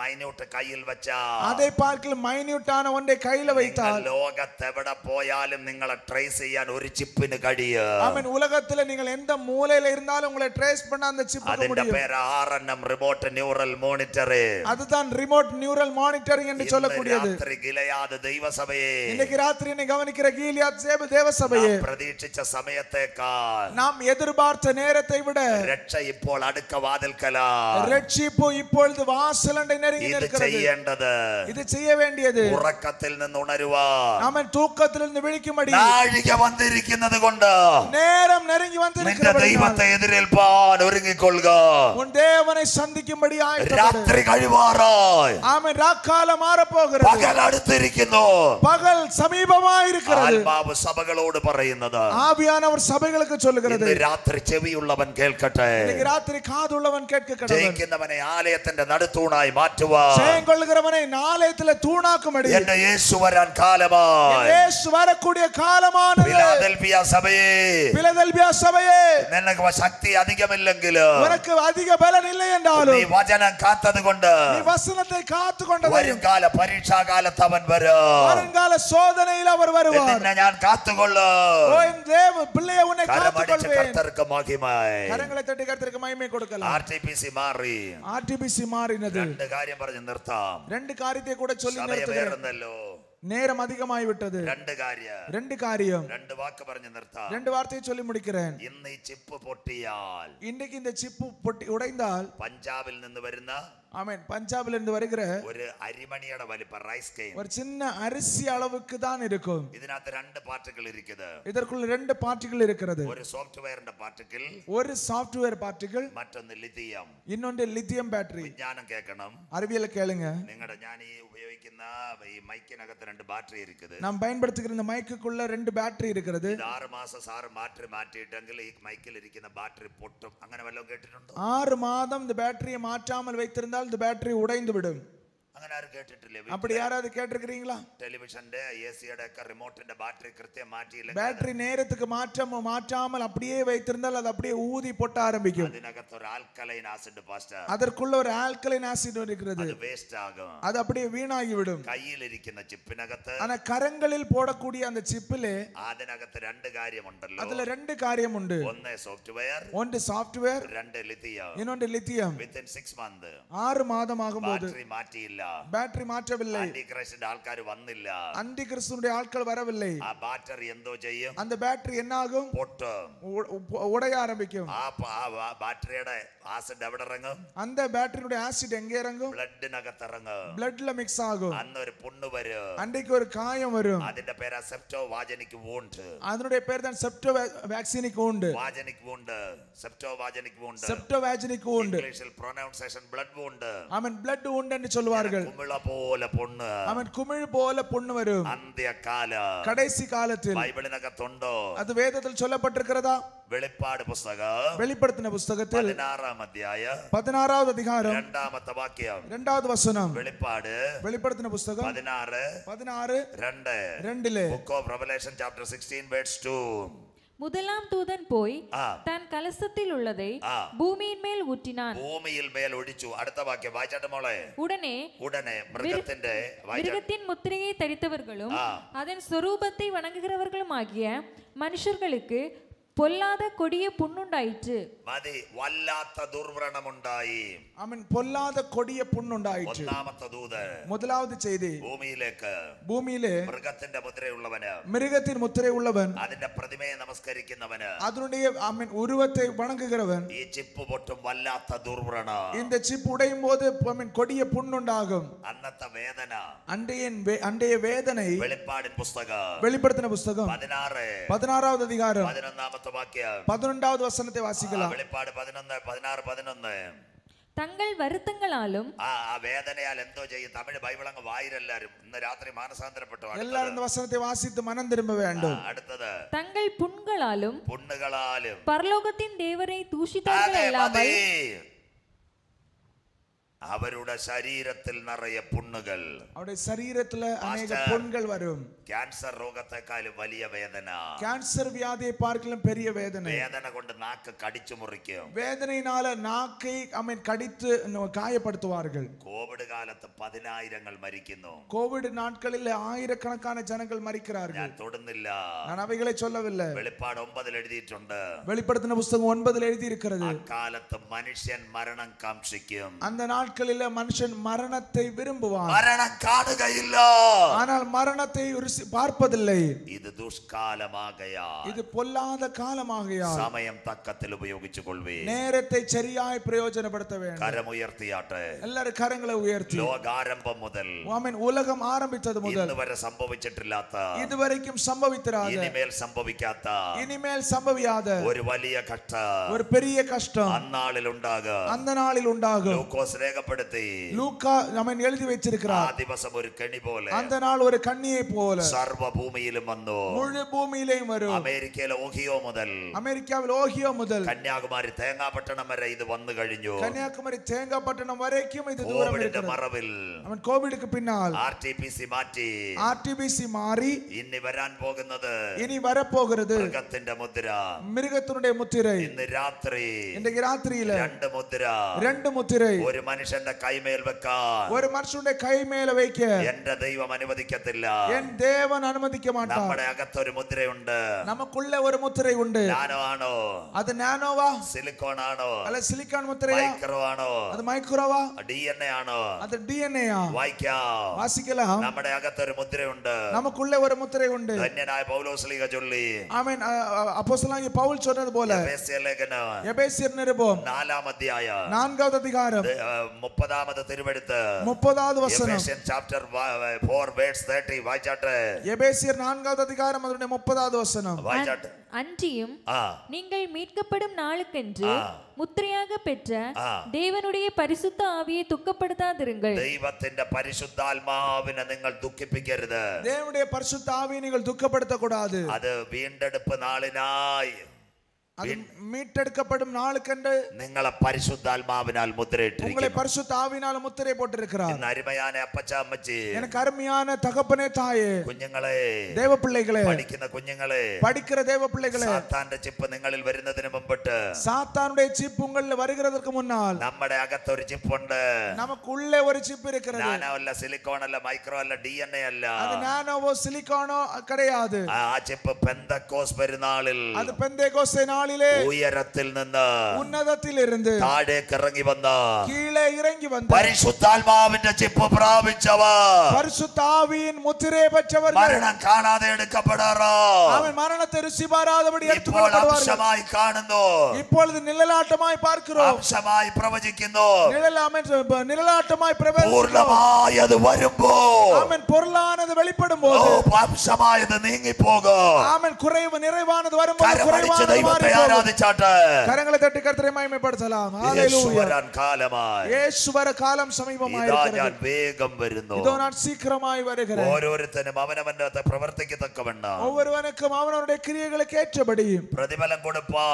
മൈന്യൂട്ട് കയ്യിൽ വെച്ചാ அதை பார்க்கல மைன்யூட்டான ஒன்றை கையில നിങ്ങൾ வைத்தால் ലോകത്തെവിടെ പോയാലും നിങ്ങളെ ട്രേസ് ചെയ്യാൻ ഒരു ചിപ്പിന് കഴിയും ஆமென் உலகத்துல நீங்கள் எந்த மூலையில இருந்தாலும் உங்களை ட்ரேஸ் பண்ண அந்த சிப்புக்கு അതിന്റെ முடியும் പേര് ആറെണ്ണം റിമോട്ട് ന്യൂറൽ മോണിറ്ററിംഗ് அதுதான் ரிமோட் நியூரல் மானிட்டரிங் என்று சொல்லக்கூடியது രാത്രി ഗിലയാത് ദൈവസഭയെ இன்னைக்கு ராத்திரி என்னை கவனிக்கிற கீலியாத் சேப தேவசபையே നാം പ്രതീക്ഷിച്ച സമയത്തേക്കാൾ நாம் எதிர்பார்த்த நேரத்தை விட രക്ഷ ഇപ്പോൾ അടുക്ക വാതിൽക്കലാ ரட்சிப்பு இப்பொழுது வாசலண்டை நெருங்கி ഇത് நிற்கிறது ചെയ്യേണ്ടത് இது செய்ய வேண்டியது ഉറക്കത്തിൽ നിന്ന് ഉണരുവാ நாம தூக்கத்திலிருந்து already നാഴിക വന്നിരിക്കുന്നത് കൊണ്ട് നേരം നെരുങ്ങി നിന്റെ ദൈവത്തെ എതിരേൽപ്പാൻ ഒരുങ്ങിക്കൊള്ളുക. ഉൻ ദേവനെ സന്ധിക്കുമ്പടി രാത്രി കഴിവാറായി. ആമൻ രാക്കാല മാറപ്പോകുന്നത് പകൽ അടുത്തിരിക്കുന്നു. പകൽ സമീപമായിരിക്കുന്നത് ആത്മാവ് സഭകളോട് പറയുന്നത് ആവിയാണ് അവർ സഭകൾക്ക് ചൊല്ലുകിറത് രാത്രി ചെവിയുള്ളവൻ കേൾക്കട്ടെ. രാത്രി കാതുള്ളവൻ കേൾക്കട്ടെ. ജയിക്കുന്നവനെ ആലയത്തിന്റെ നടുത്തൂണായി മാറ്റുവാൻ ജയം കൊള്ളുകിറവനെ ആലയത്തിലെ തൂണാക്കും എന്റെ യേശു വരാൻ കാലമായി. യേശു വരക്കൂടിയ காலமானது ഫിലാദൽഫിയ സഭയെ பிலதெல்பியா சபையே നിനക്ക് ശക്തി അധികമില്ലെങ്കിലും உனக்கு அதிக பலன் இல்லை என்றாலும் നീ വചനം കാത്തത് കൊണ്ട് நீ வசனத்தை காத்து கொண்டதையும் വരുംകാല പരീക്ഷാകാലത്ത് അവൻ വരും வருங்கால சோதனையில் அவர் வருவார் നിന്നെ ഞാൻ കാത്തുകൊള്ളും ஓ என் தேவ பிள்ளையை உன்னை കരമടിച്ച് காத்துக்கொள்வேன் കർത്തർക്ക് മഹിമായി கரங்களை தட்டி கருத்திற்கு மகிமை கொடுக்கலாம் ആർ ടി പി സി മാറി ஆர்டிபிசி மாறினது രണ്ട് കാര്യം പറഞ്ഞ് നിർത്താം ரெண்டு காரியத்தை கூட சொல்லி സമയം நிறுத்துகிறேன் വേറുന്നല്ലോ நேரம் அதிகமாய் விட்டது രണ്ട് കാര്യം ரெண்டு காரியம் രണ്ട് വാക്ക് പറഞ്ഞ് നിർത്താം ரெண்டு வார்த்தையை சொல்லி முடிக்கிறேன் ഇന്ന് ഈ ചിപ്പ് പൊട്ടിയാൽ இன்னைக்கு இந்த சிப்பு பொட்டி உடைந்தால் പഞ്ചാബിൽ നിന്ന് വരുന്ന ஆமென் பஞ்சாபில் இருந்து வருகிற ഒരു അരിമണിയുടെ വലിപ്പ റൈസ് കെയിൻ ஒரு சின்ன அரிசி அளவுக்கு தான் இருக்கும் ഇതിനകത്ത് രണ്ട് പാർട്ടിക്കിൾ ഇരിക്കുന്നത് இதற்குள்ள ரெண்டு பார்ட்டிகள் இருக்கிறது ഒരു സോഫ്റ്റ്വെയറിന്റെ പാർട്ടിക്കിൾ ஒரு சாஃப்ட்வேர் பார்ட்டிகள் മറ്റൊന്ന് ലിഥിയം இன்னொன்று லித்தியம் பேட்டரி വിജ്ഞാനം കേൾക്കണം அறிவியலை கேளுங்க നിങ്ങളുടെ ഞാൻ ഈ ഉപയോഗിക്കുന്ന ഈ മൈക്കിനകത്ത് രണ്ട് ബാറ്ററി ഇരിക്കുന്നത് நாம் பயன்படுத்துகிற இந்த மைக்குக்குள்ள ரெண்டு பேட்டரி இருக்கிறது ഇത് ആറ് മാസം സാറ് ബാറ്ററി മാറ്റിയിട്ടെങ്കിൽ ഈ മൈക്കിൽ ഇരിക്കുന്ന ബാറ്ററി പൊട്ടും അങ്ങനെ വല്ലതും കേട്ടിട്ടുണ്ടോ ஆறு மாதம் இந்த பேட்டரியை மாற்றாமல் வைத்திருந்தால் இந்த பேட்டரி உடைந்து விடும் അങ്ങനെ ആരും കേട്ടിട്ടില്ലേ அப்படி யாராவது கேட்டிருக்கிறீங்களா ടെലിവിഷന്റെ എ സിയുടെ ഒക്കെ റിമോട്ടിന്റെ ബാറ്ററി കൃത്യം മാറ്റിയില്ലെങ്കിൽ பேட்டரி நேரத்துக்கு மாற்றம் மாற்றாமல் அப்படியே வைத்திருந்தால் அது அப்படியே ஊதி பொட்ட ஆரம்பிக்கும் അതിനകത്ത് ഒരു ആൽക്കലൈൻ ആസിഡ് പാസ്റ്റർ அதற்குள்ள ஒரு ஆல்கலைன் ஆசிட் இருக்கிறது അത് വേസ്റ്റ് ആകും அது அப்படியே வீணாகிவிடும் കയ്യിലിരിക്കുന്ന ചിപ്പിനകത്ത് ஆனா கரங்களில் போடக்கூடிய அந்த சிப்பிலே അതിനകത്ത് രണ്ട് കാര്യമുണ്ടല്ലോ அதுல ரெண்டு காரியம் உண்டு ഒന്ന് സോഫ്റ്റ്വെയർ ஒன்று சாஃப்ட்வேர் രണ്ട് ലിഥിയം இன்னொன்று லித்தியம் വിത്തിൻ സിക്സ് മന്ത് ஆறு மாதம் ஆகும்போது ബാറ്ററി മാറ്റിയില്ല ബാറ്ററി മാറ്റമില്ല ആന്റിക്രിസ്റ്റിന്റെ ആൾക്കാർ വന്നില്ല. ആൾക്കാർ വരവില്ലേ? ആ ബാറ്ററി എന്തോ ചെയ്യും? അന്ത ബാറ്ററി എന്നാകും? ഉടയാരംഭിക്കും. ആ ബാറ്ററിയുടെ ആസിഡ് എവിടെ ഇറങ്ങും அந்த பேட்டரியுடைய ஆசிட் எங்க இறங்கும் ബ്ലഡിനകത്ത് ഇറങ്ങും பிளட்ல மிக்ஸ் ஆகும் അന്ന് ഒരു പുണ്ണ് വരും அன்றைக்கு ஒரு காயம் வரும் അതിന്റെ പേര് സെപ്റ്റോ വാജനിക് വൂണ്ട് அதனுடைய பேர் தான் செப்டோ வேக்சினிக் உண்டு വാജനിക് വൂണ്ട് സെപ്റ്റോ വാജനിക് വൂണ്ട് செப்டோ வேக்சினிக் உண்டு ഇംഗ്ലീഷിൽ പ്രൊനൗൺസേഷൻ ബ്ലഡ് വൂണ്ട് அவன் பிளட் உண்டுன்னு சொல்வார்கள் കുമിള പോലെ പൊണ്ണ് அவன் குமிழ் போல பொண்ணு வரும் അന്ത്യകാല கடைசி காலத்தில் ബൈബിളിനകത്തുണ്ടോ அது வேதத்தில் சொல்லப்பட்டிருக்கிறதா വെളിപ്പാട് പുസ്തകം வெளிப்படுத்தின புஸ்தகத்தில் പതിനാറാം അധ്യായ பதினாறாவது அதிகாரம் രണ്ടാമത്തെ വാക്യം இரண்டாவது வசனம் വെളിപ്പാട് வெளிப்படுத்தின புஸ்தகம் പതിനാറ് பதினாறு രണ്ട് ரெண்டுல book of Revelation chapter sixteen words two முதலாம் தூதன் போய் ആ தன் கலசத்தில் உள்ளதை ആ பூமியின் மேல் ஊற்றினான் ഭൂമിയിൽ മേൽ ഒഴിച്ചു അടുത്ത വാക്യം വായിച്ചാട്ടെ മോളെ உடனே ഉടനെ മൃഗത്തിന്റെ വായിച്ചാട്ടെ மிருகத்தின் முத்திரையை தரித்தவர்களும் ஆ. அதன் சொரூபத்தை வணங்குகிறவர்களும் ஆகிய மனுஷர்களுக்கு பொல்லாத கொடிய புண்ணுண்டாயிற்று മതി വല്ലാത്ത ദുർവ്രണമുണ്ടായി அவன் பொல்லாத கொடிய புண்ணுண்டாயிற்று ഒന്നാമത്തെ ദൂത് முதலாவது செய்தி ഭൂമിയിലേക്ക് பூமியிலே മൃഗത്തിന്റെ മുദ്രയുള്ളവന് மிருகத்தின் முத்திரை உள்ளவன் അതിന്റെ പ്രതിമയെ നമസ്കരിക്കുന്നവന് அதனுடைய அவன் உருவத்தை வணங்குகிறவன் ഈ ചിപ്പ് പൊട്ടും വല്ലാത്ത ദുർവ്രണ இந்த சிப் உடையும் போது அவன் கொடிய புண்ணுண்டாகும் അന്നത്തെ വേദന அண்டைய அண்டைய வேதனை വെളിപ്പാടിൻ പുസ്തകം வெளிப்படுத்தின புஸ்தகம் പതിനാറ് பதினாறாவது அதிகாரம் പതിനൊന്നാമത്തെ പതിനൊന്നാമത്തെ വാക്യം പതിനൊന്നാമത് വസനത്തെ വാസിക്കലാം. വെളിപ്പാട് പതിനൊന്ന് പതിനാറ് പതിനൊന്ന്. തങ്ങൾ വരുത്തങ്ങളാലും ആ വേദനയാൽ എന്തോ ചെയ്യും. തമിഴ് ബൈബിൾ അങ്ങ് വായിരെല്ലാരും ഇന്ന് രാത്രി മാനസാന്തരപ്പെട്ടു എല്ലാവരും വസനത്തെ വാസിത്ത് മനം തിരുമ്പ വേണ്ടു. അടുത്തത്. തങ്ങൾ പുൺകളാലും പുണ്ണുകളാലും. പരലോകത്തിൻ ദേവരെ ദൂഷിതാക്കളെല്ലാം അവരുടെ ശരീരത്തിൽ നിറയെ പുണ്ണുകൾ അവരുടെ ശരീരത്തിൽ അനേക പുണ്ണുകൾ വരും ക്യാൻസർ രോഗത്തെക്കാളും വലിയ വേദന ക്യാൻസർ വ്യാധിയെ പാർക്കിലും പെരിയ വേദന വേദന കൊണ്ട് നാക്ക് കടിച്ചു മുറിക്കും വേദനയിനാല് നാക്കை അവൻ കടിച്ച് കായപ്പെടുത്തുവാറുകൾ കോവിഡ് കാലത്ത് പതിനായിരങ്ങൾ മരിക്കുന്നു കോവിഡ് നാട്കളിൽ ആയിരക്കണക്കാണ് ജനങ്ങൾ മരിക്കാറുകൾ ഞാൻ തൊടുന്നില്ല ഞാൻ അവകളെ ചൊല്ലവില്ല വെളിപ്പാട് ഒമ്പതിൽ എഴുതിയിട്ടുണ്ട് വെളിപ്പെടുത്തുന്ന പുസ്തകം ഒൻപതിൽ എഴുതിയിരിക്കുന്നത് അക്കാലത്ത് മനുഷ്യൻ മരണം കാംക്ഷിക്കും അന്ന നാൾ நாட்களில் மனுஷன் மரணத்தை விரும்புவான் മരണം കാണുകയില്ല ஆனால் மரணத்தை ருசி பார்ப்பதில்லை ഇത് ദുഷ്കാലമാകയാ இது பொல்லாத காலமாகையால் സമയം തക്കത്തിൽ ഉപയോഗിച്ചു കൊള്ളുവേ நேரத்தை சரியாய் பிரயோஜனப்படுத்த வேண்டும் കരമുയർത്തിയാട്ടെ எல்லாரும் கரங்களை உயர்த்தி ലോകാരംഭം മുതൽ ஆமென் உலகம் ஆரம்பித்தது முதல் ഇന്ന് വരെ സംഭവിച്ചിട്ടില്ലാത്ത இதுவரைக்கும் சம்பவித்திராத ഇനിമേൽ സംഭവിക്കാത്ത இனிமேல் சம்பவியாத ഒരു വലിയ ഘട്ട ஒரு பெரிய கஷ்டம் അന്നാളിൽ ഉണ്ടാകും அந்த நாளில் உண்டாகும் ലൂക്കോസ് രേഖപ്പെടുത്തി லூக்கா அவன் எழுதி ആ வச்சிருக்கிறார் ദിവസം ഒരു കെണി പോലെ அந்த நாள் ஒரு கண்ணியை போல സർവഭൂമിയിലും വന്നു முழு பூமியிலேயும் வரும் അമേരിക്കയിലെ ഓഹിയോ മുതൽ அமெரிக்காவில் ஓஹியோ முதல் കന്യാകുമാരി തേങ്ങാപട്ടണം വരെ ഇത് വന്നു കഴിഞ്ഞു கன்னியாகுமரி தேங்காப்பட்டினம் வரைக்கும் இது தூரம் കോവിഡിന്റെ இருக்கிறது മറവിൽ அவன் கோவிடுக்கு பின்னால் ആർ ടി പി സി മാറ്റി ஆர்டிபிசி மாறி ഇനി വരാൻ പോകുന്നത് இனி வரப்போகிறது മൃഗത്തിന്റെ മുദ്ര மிருகத்தினுடைய முத்திரை ഇന്ന് രാത്രി இன்றைக்கு ராத்திரியில രണ്ട് മുദ്ര ரெண்டு முத்திரை ഒരു മനുഷ്യന്റെ കൈമേൽ വെക്കാൻ ഒരു മനുഷ്യന്റെ കൈമേൽ വെക്ക എന്റെ ദൈവം അനുവദിക്കത്തില്ല എൻ ദേവൻ അനുവദിക്ക മാട്ടാ നമ്മുടെ അകത്തൊരു മുദ്രയുണ്ട് നമുക്കുള്ള ഒരു മുദ്രയുണ്ട് നാനോ ആണോ അത് നാനോവാ സിലിക്കോൺ ആണോ അല്ല സിലിക്കോൺ മുദ്രയാ മൈക്രോ ആണോ അത് മൈക്രോവാ ഡിഎൻഎ ആണോ അത് ഡിഎൻഎ ആ വായിക്കാം വാസിക്കലാം നമ്മുടെ അകത്തൊരു മുദ്രയുണ്ട് നമുക്കുള്ള ഒരു മുദ്രയുണ്ട് ധന്യനായ പൗലോസ്ലിക ചൊല്ലി ആമേൻ അപ്പോസ്തലനായ പൗൽ ചൊന്നതുപോലെ എഫേസ്യർ ലേഖനം എഫേസ്യർ നിരുപം നാലാം അധ്യായം നാലാമത് അധികാരം ഇത്, ആ, മുപ്പതാമത് തിരുവെടുത്ത് முப்பதாவது வசனம் Ephesian chapter four words thirty വായിച്ചാട്ടെ எபேசியர் நான்காவது அதிகாரம் அதனுடைய முப்பதாவது வசனம் വായിച്ചാട്ടെ அன்றியும் ആ நீங்கள் மீட்கப்படும் நாளுக்கென்று ஆ. முத்திரையாக பெற்ற ஆ. தேவனுடைய பரிசுத்த ஆவியை துக்கப்படுத்தாதிருங்கள் ദൈവത്തിന്റെ പരിശുദ്ധാത്മാവിനെ നിങ്ങൾ ദുഃഖിപ്പിക്കരുത് தேவனுடைய பரிசுத்த ஆவியை நீங்கள் துக்கப்படுத்த கூடாது അത് വീണ്ടെടുപ്പ് നാളിനായി அது மீட்டெடுக்கப்படும் நாளுக்கென்று നിങ്ങളെ പരിശുദ്ധാത്മാവിനാൽ உங்களை മുദ്രയിട്ടിരിക്കുന്നു பரிசுத்த ஆவினால முத்திரை போட்டிருக்கிறார் ഇന്ന് അരുമയാന അപ്പച്ച അമ്മച്ചി எனக்கு அருமையான தகப்பனே தாயே കുഞ്ഞുങ്ങളെ தேவ பிள்ளைகளே പഠിക്കുന്ന കുഞ്ഞുങ്ങളെ படிக்கிற தேவ பிள்ளைகளே സാത്താന്റെ ചിപ്പ് നിങ്ങളിൽ വരുന്നതിന് മുമ്പിട്ട് சாத்தானுடைய சிப் உங்களில் வருகிறதற்கு முன்னால் നമ്മുടെ അകത്തൊരു ചിപ്പുണ്ട് நமக்கு உள்ளே ஒரு சிப் இருக்கிறது നാനോ അല്ല സിലിക്കോൺ അല്ല മൈക്രോ അല്ല ഡി എൻ എ അല്ല அது நானோவோ சிலிக்கானோ கிடையாது ആ ചിപ്പ് പെന്തക്കോസ് പെരുന്നാളിൽ அது பெந்தேகோஸ்தே நாளிலே ഉയരത്തിൽ നിന്ന് உன்னதத்தில் இருந்து താഴേക്ക് ഇറങ്ങി വന്ന கீழே இறங்கி வந்த പരിശുദ്ധാത്മാവിന്റെ ചിപ്പ് പ്രാപിച്ചവർ பரிசுத்த ஆவியின் முத்திரை பெற்றவர்கள் മരണം കാണാതെ എടുക്കപ്പെടാറോ அவன் மரணத்தை ருசி பாராதபடி ഇപ്പോൾ எடுத்துக்கொள்ளப்படுவார்கள் അംശമായി കാണുന്നു இப்பொழுது நிழலாட்டமாய் பார்க்கிறோம் അംശമായി പ്രവചിക്കുന്നു நிழல் அவன் நிழலாட்டமாய் பிரவேசிக்கிறோம் പൂർണ്ണമായി അത് വരുമ്പോ அவன் பொருளானது வெளிப்படும் ഓ போது അംശമായത് നീങ്ങിപ്പോകും அவன் குறைவு நிறைவானது வரும்போது കരമടിച്ച് குறைவானது ദൈവത്തെ மாறி போகும். ആരാധിച്ചാട്ടെ கரங்களை தட்டி கர்த்தரை மகிமைப்படுத்தலாம் യേശു ஹalleluya വരാൻ കാലമായി இயேசு வர காலம் சமீபமாய் ഇതാ இருக்கிறது ഞാൻ വേഗം വരുന്നു இதோ நான் சீக்கிரமாய் வருகிறேன் ഓരോരുത്തരും അവനവന്റെ പ്രവർത്തിക്കത്തക്കവണ്ണം ஒவ்வொருவனுக்கும் அவனவனுடைய கிரியைகளுக்கு ஏற்றபடி പ്രതിഫലം കൊടുപ്പാ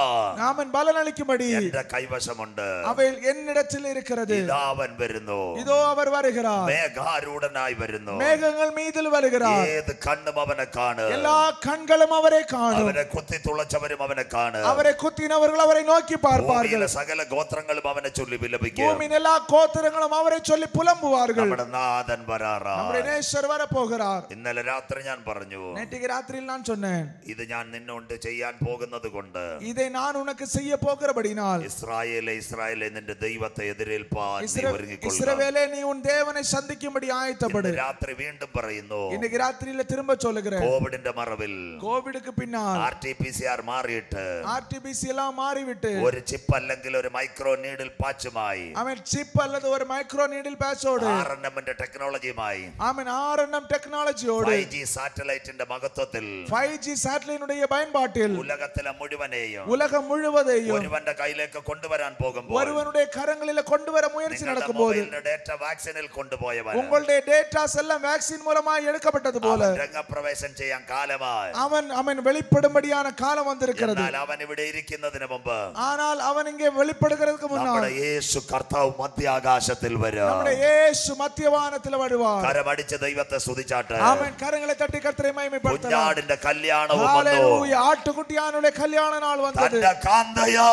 அவன் பலனளிக்கும்படி എന്റെ കൈവശമുണ്ട് அவை என்னிடத்தில் இருக்கிறது ഇതാ അവൻ വരുന്നു இதோ அவர் வருகிறார் മേഘാരൂഢനായി വരുന്നു மேகங்கள் மீதில் வருகிறார் ഏത് കണ്ണും അവനെ കാണ് எல்லா கண்களும் அவரை காணும் അവനെ കുത്തി തുളച്ചവരും അവനെ കാണ് அவரை குத்தினவர்கள் அவரை நோக்கி பார்ப்பார்கள் ഭൂമിയിലെ സകല ഗോത്രങ്ങളും അവനെ ചൊല്ലി വിലപിക്കും பூமியின் எல்லா கோத்திரங்களும் அவரை சொல்லி புலம்புவார்கள் നമ്മുടെ നാഥൻ വരാറാ நம்முடைய நேசர் வர போகிறார் ഇന്നലെ രാത്രി ഞാൻ പറഞ്ഞു நேற்றைக்கு ராத்திரியில் நான் சொன்னேன் ഇത് ഞാൻ നിന്നോണ്ട് ചെയ്യാൻ പോകുന്നത് കൊണ്ട് இதை நான் உனக்கு செய்ய போகிறபடினால் ഇസ്രായേലെ ഇസ്രായേലെ നിന്റെ ദൈവത്തെ എതിരേൽപ്പാൻ നീ இஸ்ர- ഒരുങ്ങിക്കൊള്ളുക இஸ்ரவேலே நீ உன் தேவனை சந்திக்கும்படி ஆயத்தப்படு ഇന്ന് രാത്രി വീണ്ടും പറയുന്നു இன்னைக்கு ராத்திரியில திரும்ப சொல்லுகிறேன் കോവിഡിന്റെ മറവിൽ கோவிடுக்கு பின்னால் R T P C R മാറിയിട്ട് ஆர்டிபிசி எல்லாம் மாறிவிட்டு ഒരു ചിപ്പ് അല്ലെങ്കിൽ ഒരു മൈക്രോ നീഡിൽ പാച്ചുമായി அவன் சிப் அல்லது ஒரு மைக்ரோ நீடில் பேட்சோடு ആർ എൻ എമ്മിന്റെ ടെക്നോളജിയുമായി அவன் ஆர்என்எம் டெக்னாலஜியோடு ഫൈവ് ജി സാറ്റലൈറ്റിന്റെ മഹത്വത്തിൽ ஃபைவ் ஜி சேட்டலைனுடைய பயன்பாட்டில் ഉലകത്തിലെ മുഴുവനെയും உலகம் முழுவதையும் ഒരുവന്റെ കയ്യിലേക്ക് കൊണ്ടുവരാൻ പോകുമ്പോൾ ஒருவனுடைய கரங்களில கொண்டு வர முயற்சி നിങ്ങളുടെ நடக்கும் போது മൊബൈലിന്റെ ഡേറ്റ വാക്സിനിൽ കൊണ്ടുപോയവൻ உங்களுடைய டேட்டாஸ் எல்லாம் வேக்சின் மூலமாய் எடுக்கப்பட்டது போல അവൻ രംഗപ്രവേശം ചെയ്യാൻ കാലമായി அவன் அவன் வெளிப்படும்படியான காலம் வந்திருக்கிறது എന്നാൽ അവൻ ഇവിടെ ഇരിക്കുന്നതിന് മുമ്പ് ஆனால் அவன் இங்கே வெளிப்படுகிறதுக்கு നമ്മുടെ முன்னால் യേശു കർത്താവ് മധ്യാകാശത്തിൽ വരും நம்முடைய இயேசு மத்தியவானத்தில் வருவார் കരമടിച്ച് ദൈവത്തെ സ്തുതിച്ചാട്ട് அவன் கரங்களை தட்டி கர்த்தரை மகிமைப்படுத்தலாம் കുഞ്ഞാടിന്റെ കല്യാണവും വന്നു ஹalleluya ஆட்டுக்குட்டியானுடைய கல்யாண நாள் வந்தது തന്റെ കാന്തയോ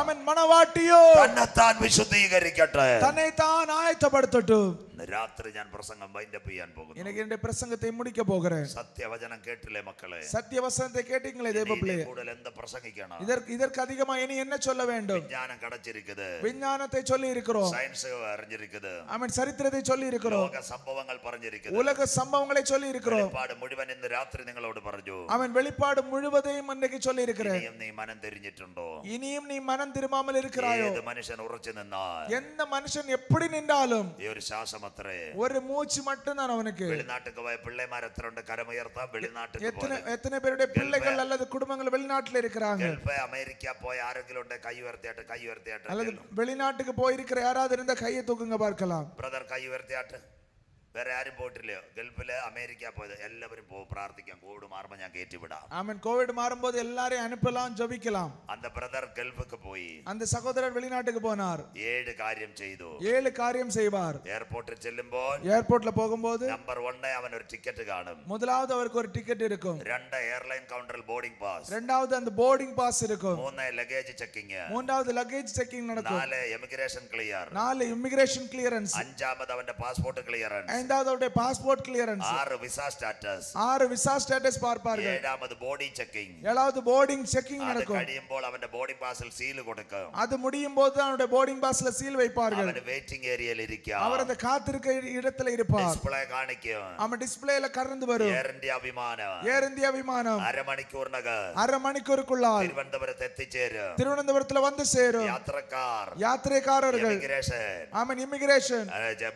அவன் மனவாட்டியோ തന്നെത്താൻ വിശുദ്ധീകരിക്കട്ടെ தன்னை தான் ஆயத்தப்படுத்தட்டும் ഇന്ന് രാത്രി ഞാൻ പ്രസംഗം വൈൻഡപ്പ് ചെയ്യാൻ പോകുന്നു എനിക്ക് എന്റെ പ്രസംഗത്തെ മുടിക്ക പോകറേ സത്യവചനം കേട്ടില്ലേ മക്കളെ സത്യവചനത്തെ കേട്ടിങ്ങളേ ദൈവപ്ലേ കൂടുതൽ എന്ത് പ്രസംഗിക്കണം ഇതർ ഇതർക്ക് അധികമായി ഇനി എന്നെ ചൊല്ല വേണ്ട വിജ്ഞാനം കടച്ചിരിക്കുന്നത് വിജ്ഞാനത്തെ ചൊല്ലി ഇരിക്കറോ സയൻസ് അറിഞ്ഞിരിക്കുന്നത് അവൻ ചരിത്രത്തെ ചൊല്ലി ഇരിക്കറോ ലോക സംഭവങ്ങൾ പറഞ്ഞിരിക്കുന്നത് ഉലക സംഭവങ്ങളെ ചൊല്ലി ഇരിക്കറോ വെളിപ്പാട് മുഴുവൻ ഇന്ന് രാത്രി നിങ്ങളോട് പറഞ്ഞു അവൻ വെളിപ്പാട് മുഴുവതെയും എന്നേക്ക് ചൊല്ലി ഇരിക്കറേ ഇനിയും നീ മനം തിരിഞ്ഞിട്ടുണ്ടോ ഇനിയും നീ മനം തിരുമാമൽ ഇരിക്കറായോ ഏത് മനുഷ്യൻ ഉറച്ചു നിന്നാൽ എന്ത് മനുഷ്യൻ എപ്പടി നിന്നാലും ഈ ഒരു ശ്വാസം മാത്രമേ ഒരു മൂച്ച് മട്ടുന്നാണ് അവനക്ക് വെളിനാട്ടിലേക്ക് പോയ പിള്ളേമാർ എത്ര ഉണ്ട് കരമുയർത്താൻ വെളിനാട്ടിൽ എത്ര എത്ര പേരുടെ പിള്ളകൾ അല്ലാതെ കുടുംബങ്ങൾ വെളിനാട്ടിൽ ഇരിക്കാറാണ് അമേരിക്ക പോയ ആരെങ്കിലും ഉണ്ട് കൈ ഉയർത്തിയാട്ട് കൈ ഉയർത്തിയാട്ട് അല്ലാതെ വെളിനാട്ടിലേക്ക് പോയിരിക്കുന്ന ആരാതിരുന്ന കൈയെ തൂക്കുങ്ക പാർക്കലാം ബ്രദർ കൈ ഉയർത്തിയാട്ട് വേറെ ആരും പോയിട്ടില്ലയോ ഗൾഫില് അമേരിക്ക പോയത് എല്ലാവരും പോകും പ്രാർത്ഥിക്കാം കോവിഡ് മാറുമ്പോ ഞാൻ കയറ്റിവിടാം அவன் கோவிட் மாறும்போது எல்லாரையும் அனுப்பலாம் ஜபிக்கலாம் അന്ത ബ്രദർ ഗൾഫിക്ക് പോയി அந்த சகோதரர் வெளிநாட்டுக்கு போனார் ഏഴ് കാര്യം ചെയ്തു ஏழு காரியம் செய்வார் എയർപോർട്ടിൽ ചെല്ലുമ്പോൾ ஏர்போர்ட்ல போகும்போது നമ്പർ ഒന്ന് അവൻ ഒരു ടിക്കറ്റ് കാണും முதலாவது அவருக்கு ஒரு டிக்கெட் இருக்கும் രണ്ട് എയർലൈൻ കൗണ്ടറിൽ ബോർഡിംഗ് പാസ് ரெண்டாவது அந்த போர்டிங் பாஸ் இருக்கும் മൂന്ന് ലഗേജ് ചെക്കിങ് மூன்றாவது லக்கேஜ் செக்கிங் நடக்கும் നാല് എമിഗ്രേഷൻ ക്ലിയർ நாலு இமிகிரேஷன் கிளியரன்ஸ் അഞ്ചാമത് അവന്റെ പാസ്പോർട്ട് ക്ലിയറൻസ് ஐந்தாவது அவருடைய பாஸ்போர்ட் கிளியரன்ஸ் ആറ് വിസ സ്റ്റാറ്റസ് ஆறு விசா ஸ்டேட்டஸ் பார்ப்பார்கள் ഏഴാമത് ബോഡി ചെക്കിംഗ് ஏழாவது போர்டிங் செக்கிங் അത് நடக்கும் കഴിയുമ്പോൾ അവന്റെ ബോർഡിംഗ് പാസിൽ സീൽ കൊടുക്കും அது முடியும் போது தான் அவருடைய போர்டிங் பாஸ்ல சீல் வைப்பார்கள் അവന് വെയിറ്റിംഗ് ഏരിയയിൽ ഇരിക്കാം அவர் அந்த காத்திருக்க இடத்துல இருப்பார் ഡിസ്പ്ലേ കാണിക്കും அவன் டிஸ்பிளேல கடந்து வரும் എയർ ഇന്ത്യ വിമാനം ஏர் இந்தியா விமானம் അരമണിക്കൂറിനകം அரை மணிக்கூருக்குள்ளால் തിരുവനന്തപുരത്ത് എത്തിച്ചേരും திருவனந்தபுரத்துல வந்து சேரும் യാത്രക്കാർ யாத்திரைக்காரர்கள் immigration Amen immigration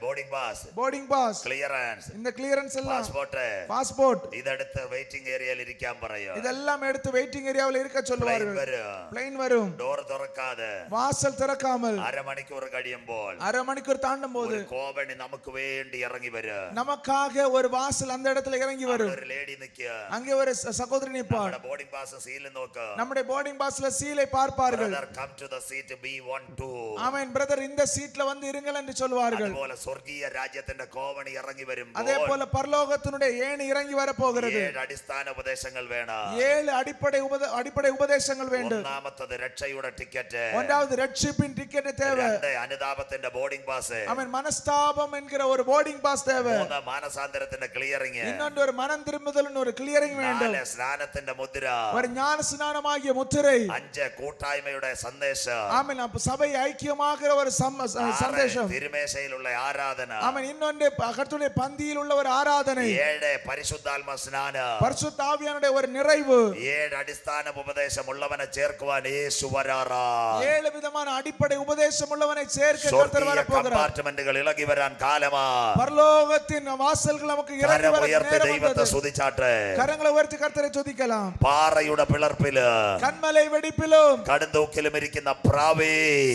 boarding pass boarding pass clearance இந்த கிளியரன்ஸ் எல்லாம் പാസ്പോർട്ട് பாஸ்போர்ட் ഇതെടുത്ത് വെയിറ്റിംഗ് ഏരിയയിൽ ഇരിക്കാൻ പറയോ இதெல்லாம் எடுத்து வெயிட்டிங் ஏரியாவில் இருக்க சொல்லுவார்கள் വരും பிளைன் வரும் ഡോർ തുറക്കാതെ வாசல் திறக்காமல் അരമണിക്കൂർ കഴിയുമ്പോൾ அரை மணிக்கூர் தாண்டும் போது ഒരു കോവണി നമുക്ക് വേണ്ടി ഇറങ്ങി വരും நமக்காக ஒரு வாசல் அந்த இடத்துல இறங்கி வரும் ഒരു ലേഡി നിൽക്കുക அங்கே ஒரு ச- சகோதரி நிற்பாள் നമ്മുടെ ബോർഡിംഗ് പാസ് സീൽ നോക്ക് நம்முடைய போர்டிங் பாஸ்ல சீலை பார்ப்பார்கள் brother come to the seat B one two amen brother இந்த சீட்ல வந்து இருங்கள் என்று சொல்வார்கள் അതുപോലെ സ്വർഗീയ രാജ്യത്തിന്റെ കോവണി ഇറങ്ങി அதே വരുമ്പോൾ போல பரலோகத்தினுடைய ஏணி இறங்கி வர போகிறது ഏഴ് അടിസ്ഥാന ഉപദേശങ്ങൾ വേണം ஏழு அடிப்படை உபத அடிப்படை உபதேசங்கள் வேண்டும் ഒന്നാമത്തത് രക്ഷയുടെ ടിക്കറ്റ് ஒன்றாவது ரட்சிப்பின் டிக்கெட் தேவை രണ്ട് അനുതാപത്തിന്റെ ബോർഡിംഗ് പാസ് அவன் மனஸ்தாபம் என்கிற ஒரு போர்டிங் பாஸ் தேவை മൂന്ന് മാനസാന്തരത്തിന്റെ ക്ലിയറിംഗ് இன்னொன்று ஒரு மனம் திரும்புதல் ஒரு கிளியரிங் வேண்டும் നാല് സ്നാനത്തിന്റെ മുദ്ര ஒரு ஞான ஸ்நானமாகிய முத்திரை അഞ്ച് കൂട്ടായ്മയുടെ സന്ദേശം ஆமென் அப்ப சபை ஐக்கியமாகிற ஒரு சம்ம- ச- ആറ് சந்தேஷம் തിരുമേശയിലുള്ള ആരാധന ஆமென் இன்னொன்று கர்த்தருடைய பந்தியில் உள்ள ஒரு ஆராதனை ഏഴ് പരിശുദ്ധാത്മ സ്നാനം பரிசுத்த ஆவியானுடைய ஒரு நிறைவு ഏഴ് അടിസ്ഥാന ഉപദേശം ഉള്ളവനെ ചേർക്കുവാൻ യേശു വരാറാ ஏழு விதமான அடிப்படை உபதேசம் உள்ளவனை சேர்க்க கர்த்தர் സ്വർഗീയ வரப்போகிறார் കമ്പാർട്ട്മെന്റുകൾ ഇളകി വരാൻ കാലമാ பரலோகத்தின் வாசல்கள் நமக்கு இறங்கி കരം வர ഉയർത്തി நேரம் ദൈവത്തെ வந்தது. സ്തുതിച്ചാട്ടെ கரங்களை உயர்த்தி கர்த்தரை துதிக்கலாம் പാറയുടെ പിളർപ്പില് கண்மலை வெடிப்பிலும் കടുന്തൂക്കിലും ഇരിക്കുന്ന പ്രാവേ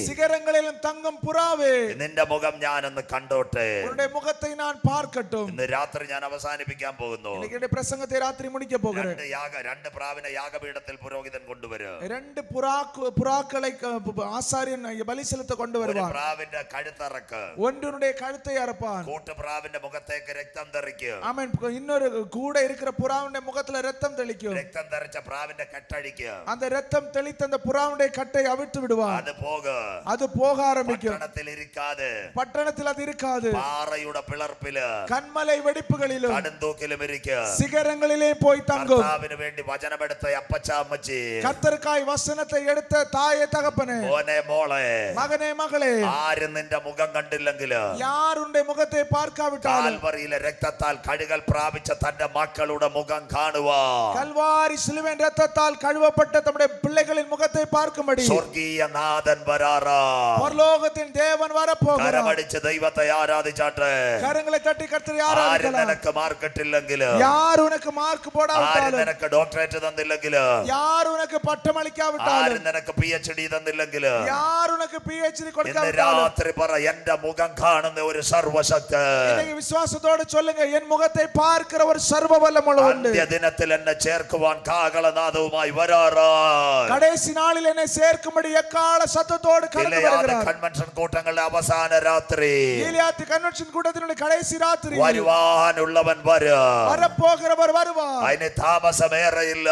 சிகரங்களிலும் தங்கும் புறாவே നിന്റെ മുഖം ഞാനൊന്ന് കണ്ടോട്ടെ உன்னுடைய முகத்தை நான் பார்க்கட்டும் ഇന്ന് രാത്രി ഞാൻ അവസാനിപ്പിക്കാൻ പോകുന്നു இன்னைக்கு என்னுடைய பிரசங்கத்தை ராத்திரி முடிக்க போகிறேன் രണ്ട് യാഗ രണ്ട് പ്രാവിനെ യാഗപീഠത്തിൽ പുരോഹിതൻ കൊണ്ടുവരും ரெண்டு புறாக்கு புறாக்களை க- பு- பு- ஆசாரியன் பலி செலுத்த கொண்டு ഒരു வருவான் പ്രാവിന്റെ കഴുത്തറക്ക് ஒன்றுனுடைய கழுத்தை அறுப்பான் കൂട്ടുപ്രാവിന്റെ മുഖത്തേക്ക് രക്തം തെറിക്കും ஆமென் இன்னொரு கூட இருக்கிற புறாவுடைய முகத்துல ரத்தம் தெளிக்கும் രക്തം തെറിച്ച പ്രാവിന്റെ കെട്ടഴിക്കും அந்த ரத்தம் தெளித்த அந்த புறாவுடைய கட்டை அவிழ்த்து விடுவான் അത് പോകും அது போக ஆரம்பிக்கும் പട്ടണത്തിൽ ഇരിക്കാതെ பட்டணத்தில் அது இருக்காது പാറയുടെ പാർപ്പിൽ കന്മലൈ വെടിപ്പുകളിലും കടുന്തൂക്കിലും ഇരിക്കുക ശിഖരങ്ങളിലെ പോയി തങ്ങും കർത്താവിന് വേണ്ടി വചനമെടുത്ത അപ്പച്ചാമ്മച്ചി കത്തർക്കായി വസനത്തെ എടുത്ത തായെ തകപ്പനെ. മോനെ മോളെ. മകനെ മകളെ. ആരും നിന്റെ മുഖം കണ്ടില്ലെങ്കിൽ യാരുടെ മുഖത്തെ കാൽവറിയിലെ രക്തത്താൽ കഴുകൽ പ്രാപിച്ച തന്റെ മക്കളുടെ മുഖം കാണുക. കൽവാരി സിലുവൻ രക്തത്താൽ കഴുവപ്പെട്ട നമ്മുടെ പിള്ളകളിൽ മുഖത്തെ പാർക്കുമ്പടി സ്വർഗീയ നാഥൻ വരാറാ. പരലോകത്തിൻ ദേവൻ വരപ്പോ കരമടിച്ച് ദൈവത്തെ ആരാധിച്ചാട്ടെ. കരങ്ങളെ തട്ടി കർത്തരെ ആര് നിനക്ക് മാർക്കിട്ടില്ലെങ്കിൽ യാർ ഉനക്ക് മാർക്ക് പോടാവിട്ടാലും. ആര് നിനക്ക് ഡോക്ടറേറ്റ് തന്നില്ലെങ്കിൽ യാർ ഉനക്ക് പട്ടമളിക്കാവിട്ടാലും. ആര് നിനക്ക് പി എച്ച് ഡി തന്നില്ലെങ്കിൽ യാർ ഉനക്ക് പി എച്ച് ഡി കൊടുക്കാവിട്ടാലും. രാത്രി പറ എന്റെ മുഖം കാണുന്ന ഒരു സർവശക്തൻ. വിശ്വാസത്തോട് ചൊല്ലുക എൻ മുഖത്തെ പാർക്കുന്ന ഒരു സർവബലമുള്ളവണ്ട് ദിനത്തിൽ എന്നെ ചേർക്കുവാൻ കാകളനാഥവുമായി വരാറാ കടേസി നാളിൽ എന്നെ ചേർക്കുമ്പടി എക്കാള സത്വത്തോട് കടന്നു കൺവെൻഷൻ കൂട്ടങ്ങളുടെ അവസാന രാത്രി. കൺവെൻഷൻ കൂട്ടത്തിനുള്ള கூட்டத்தினுடைய கடைசி ராத்திரி വരുവാനുള്ളവൻ വരും வரப்போகிறவர் வருவார் അതിന് താമസമേറെയില്ല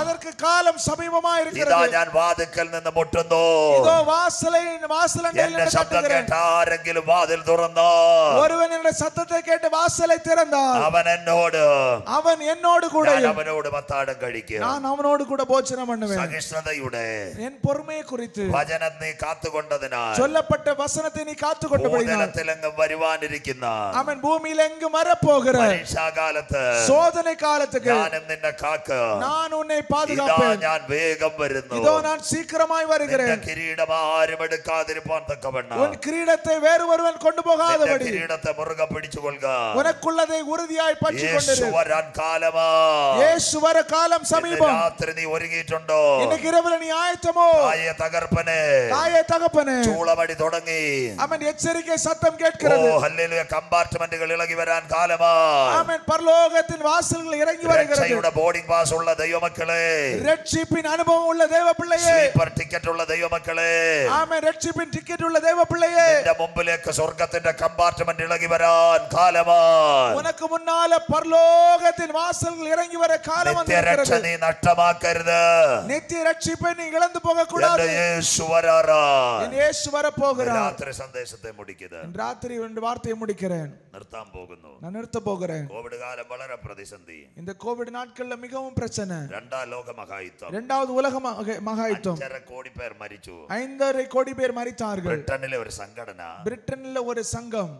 அதற்கு காலம் சமீபமா ഇതാ இருக்கிறது ഞാൻ വാതിക്കൽ നിന്ന് മുട്ടുന്നു இதோ வாசலை வாசலண்டையில் എന്റെ நின்று ശബ്ദം தட்டுகிறேன் കേട്ട ആരെങ്കിലും വാതിൽ തുറന്നോ ஒருவன் என்னுடைய சத்தத்தை கேட்டு வாசலை திறந்தார் അവൻ എന്നോട് அவன் என்னோடு கூட ഞാൻ അവനോട് പത്താടം കഴിക്കും நான் அவனோடு கூட போச்சனம் பண்ணுவேன் സഹിഷ്ണുതയുടെ என் பொறுமையை குறித்து വചനം നീ കാത്തുകൊണ്ടതിനാൽ சொல்லப்பட்ட வசனத்தை நீ காத்து கொண்டபடினால் ഭൂതലത്തിലെങ്ങും വരുവാനിരിക്കുന്ന അവൻ ഭൂമിയിൽ എങ്ങും വരപ്പോകര പരീക്ഷാകാലത്ത് ശോധന കാലത്തേക്ക് ഞാനും നിന്നെ കാക്ക ഞാൻ ഉന്നെ പാതുകാപ്പൻ ഞാൻ വേഗം വരുന്നു ഇതോ ഞാൻ ശീഘ്രമായി വരുകരേ കിരീടം ആരും എടുക്കാതിരിപ്പാൻ തക്കവണ്ണം ഉൻ കിരീടത്തെ വേറൊരുവൻ കൊണ്ടുപോകാതെ പടി കിരീടത്തെ മുറുകെ പിടിച്ചുകൊള്ളുക ഉനക്കുള്ളതെ ഉറുതിയായി പറ്റിക്കൊണ്ടിരു വരാൻ കാലമാ യേശു വര കാലം സമീപം രാത്രി നീ ഒരുങ്ങിയിട്ടുണ്ടോ ഇന്നക്ക് ഇരവിലെ നീ ആയറ്റമോ തായേ തകർപ്പനെ തായേ തകപ്പനെ ചൂളമടി തുടങ്ങി അവൻ എച്ചരിക്കേ ശബ്ദം കേൾക്കുന്നത് ഓ ഹല്ലേലൂയ കമ്പാർട്ട് കമ്പാർട്ട്മെന്റുകൾ ഇളകി വരാൻ കാലമാ ஆமென் பரலோகத்தின் வாசல்கள் இறங்கி வருகிறது രക്ഷയുടെ ബോർഡിംഗ് പാസ് ഉള്ള ദൈവമക്കളെ ரட்சிப்பின் அனுபவம் உள்ள தேவ பிள்ளையே സ്ലീപ്പർ ടിക്കറ്റ് ഉള്ള ദൈവമക്കളെ ஆமென் ரட்சிப்பின் டிக்கெட் உள்ள தேவ பிள்ளையே നിന്റെ മുമ്പിലേക്ക് സ്വർഗത്തിന്റെ കമ്പാർട്ട്മെന്റ് ഇളകി വരാൻ കാലമാ உனக்கு முன்னால பரலோகத்தின் வாசல்கள் இறங்கி வர காலம் നിത്യരക്ഷ வந்திருக்கிறது നീ നഷ്ടമാക്കരുത് நித்திய ரட்சிப்பை நீ இழந்து போக എന്റെ கூடாது യേശു വരാറാ என் இயேசு வர போகிறார் രാത്രി സന്ദേശത്തെ മുടിക്കുന്നത് என் ராத்திரி ரெண்டு வார்த்தையை முடிக்கிறேன் നിർത്താൻ പോകുന്നു நான் நிறுத்த போகிறேன் കോവിഡ് കാലം വളരെ പ്രതിസന്ധി இந்த கோவிட் நாட்கள்ல மிகவும் பிரச்சனை രണ്ടാം ലോക മഹായുദ്ധം இரண்டாவது உலக மக- மகா யுத்தம் അഞ്ചര കോടി പേർ മരിച്ചു ஐந்தரை கோடி பேர் மறித்தார்கள் ബ്രിട്ടനിലെ ഒരു സംഘടന பிரிட்டன்ல ஒரு சங்கம்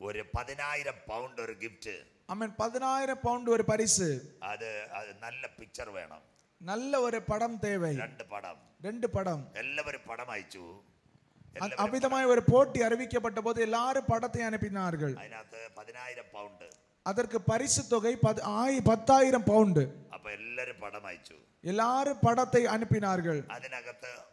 ഒരു പതിനായിരം പൗണ്ട് ഒരു ഗിഫ്റ്റ് அவன் பதினாயிரம் பவுண்ட் ஒரு பரிசு അത് അത് നല്ല പിക്ചർ വേണം நல்ல ஒரு படம் தேவை രണ്ട് പടം ரெண்டு படம் എല്ലാവരും പടം അയച്ചു അമിതമായ ഒരു പോട്ടി അറിവിക്കപ്പെട്ട പോത് എല്ലാവരും പടത്തെ അനുപ്പിനാർകൾ അതിനകത്ത് പതിനായിരം പൗണ്ട് അതർക്ക് പരിശു തുക ആയി പത്തായിരം പൗണ്ട് അപ്പൊ എല്ലാരും പടം അയച്ചു എല്ലാരും പടത്തെ അനുപ്പിനാർകൾ അതിനകത്ത്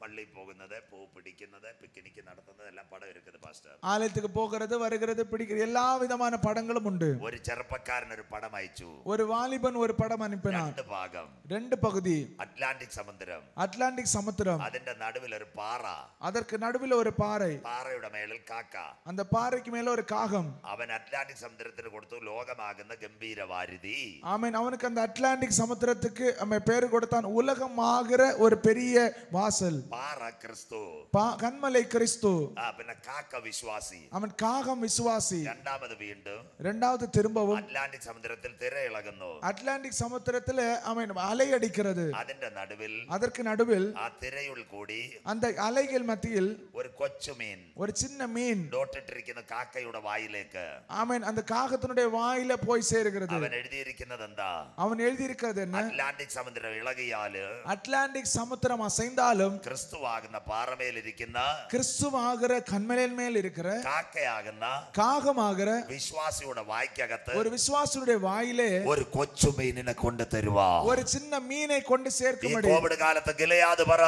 പള്ളി പോകുന്നത് പൂ പിടിക്കുന്നത് പിക്നിക്ക് നടത്തുന്നത് എല്ലാം പടം എടുക്കുന്നത് പാസ്റ്റർ ஆலயத்துக்கு போகிறது வருகிறது பிடிக்கிறது எல்லா விதமான படங்களும் உண்டு ഒരു ചെറുപ്പക്കാരൻ ഒരു പടം അയച്ചു ஒரு வாலிபன் ஒரு படம் அனுப்பினான் രണ്ട് ഭാഗം ரெண்டு பகுதி അറ്റ്ലാന്റിക് സമുദ്രം அட்லாண்டிக் சமுத்திரம் അതിന്റെ നടുവിൽ ഒരു പാറ அதற்கு நடுவில் ஒரு பாறை പാറയുടെ മേളിൽ കാക്ക அந்த பாறைக்கு மேல ஒரு காகம் അവൻ അറ്റ്ലാന്റിക് സമുദ്രത്തിന് കൊടുത്തു ലോകമാകുന്ന ഗംഭീരവാരിധി ஆமென் அவனுக்கு அந்த அட்லாண்டிக் சமுத்திரத்துக்கு அவன் பேரு கொடுத்தான் உலகமாகிற ஒரு பெரிய வாசல் പാറ ക്രിസ്തു பா- கண்மலை கிறிஸ்து ആ പിന്നെ കാക്ക വിശ്വാസി அவன் காகம் விசுவாசி രണ്ടാമത് വീണ്ടും இரண்டாவது திரும்பவும் അറ്റ്ലാന്റിക് സമുദ്രത്തിൽ തിര ഇളകുന്നു அட்லாண்டிக் சமுத்திரத்துல அவன் அலை அடிக்கிறது അതിന്റെ നടുവിൽ அதற்கு நடுவில் ആ തിരയുൾ കൂടി அந்த அலைகள் மத்தியில் ഒരു കൊച്ചുമീൻ ஒரு சின்ன மீன் ഡോട്ടിട്ടിരിക്കുന്ന കാക്കയുടെ വായിലേക്ക് ஆமென் அந்த காகத்தினுடைய வாயில போய் சேருகிறது അവൻ എഴുതിയിരിക്കുന്നത് എന്താ அவன் எழுதியிருக்கிறது என்ன അറ്റ്ലാന്റിക് സമുദ്രം ഇളകിയാല് அட்லாண்டிக் சமுத்திரம் அசைந்தாலும் ക്രിസ്തുവാകുന്ന പാറമേലിരിക്കുന്ന ക്രിസ്തുവാകുന്ന കന്മലയിൽ ഇരിക്കുന്ന കാക്കയാകുന്ന കാകമാകുന്ന വിശ്വാസിയുടെ വായ്ക്കകത്ത് ഒരു വിശ്വാസിയുടെ വായിലെ ഒരു കൊച്ചു മീനിനെ കൊണ്ട് തരുവാ ഒരു ചിന്ന മീനെ കൊണ്ട് ചേർക്കും കോവിഡ് കാലത്ത് ഗിലയാത് പറ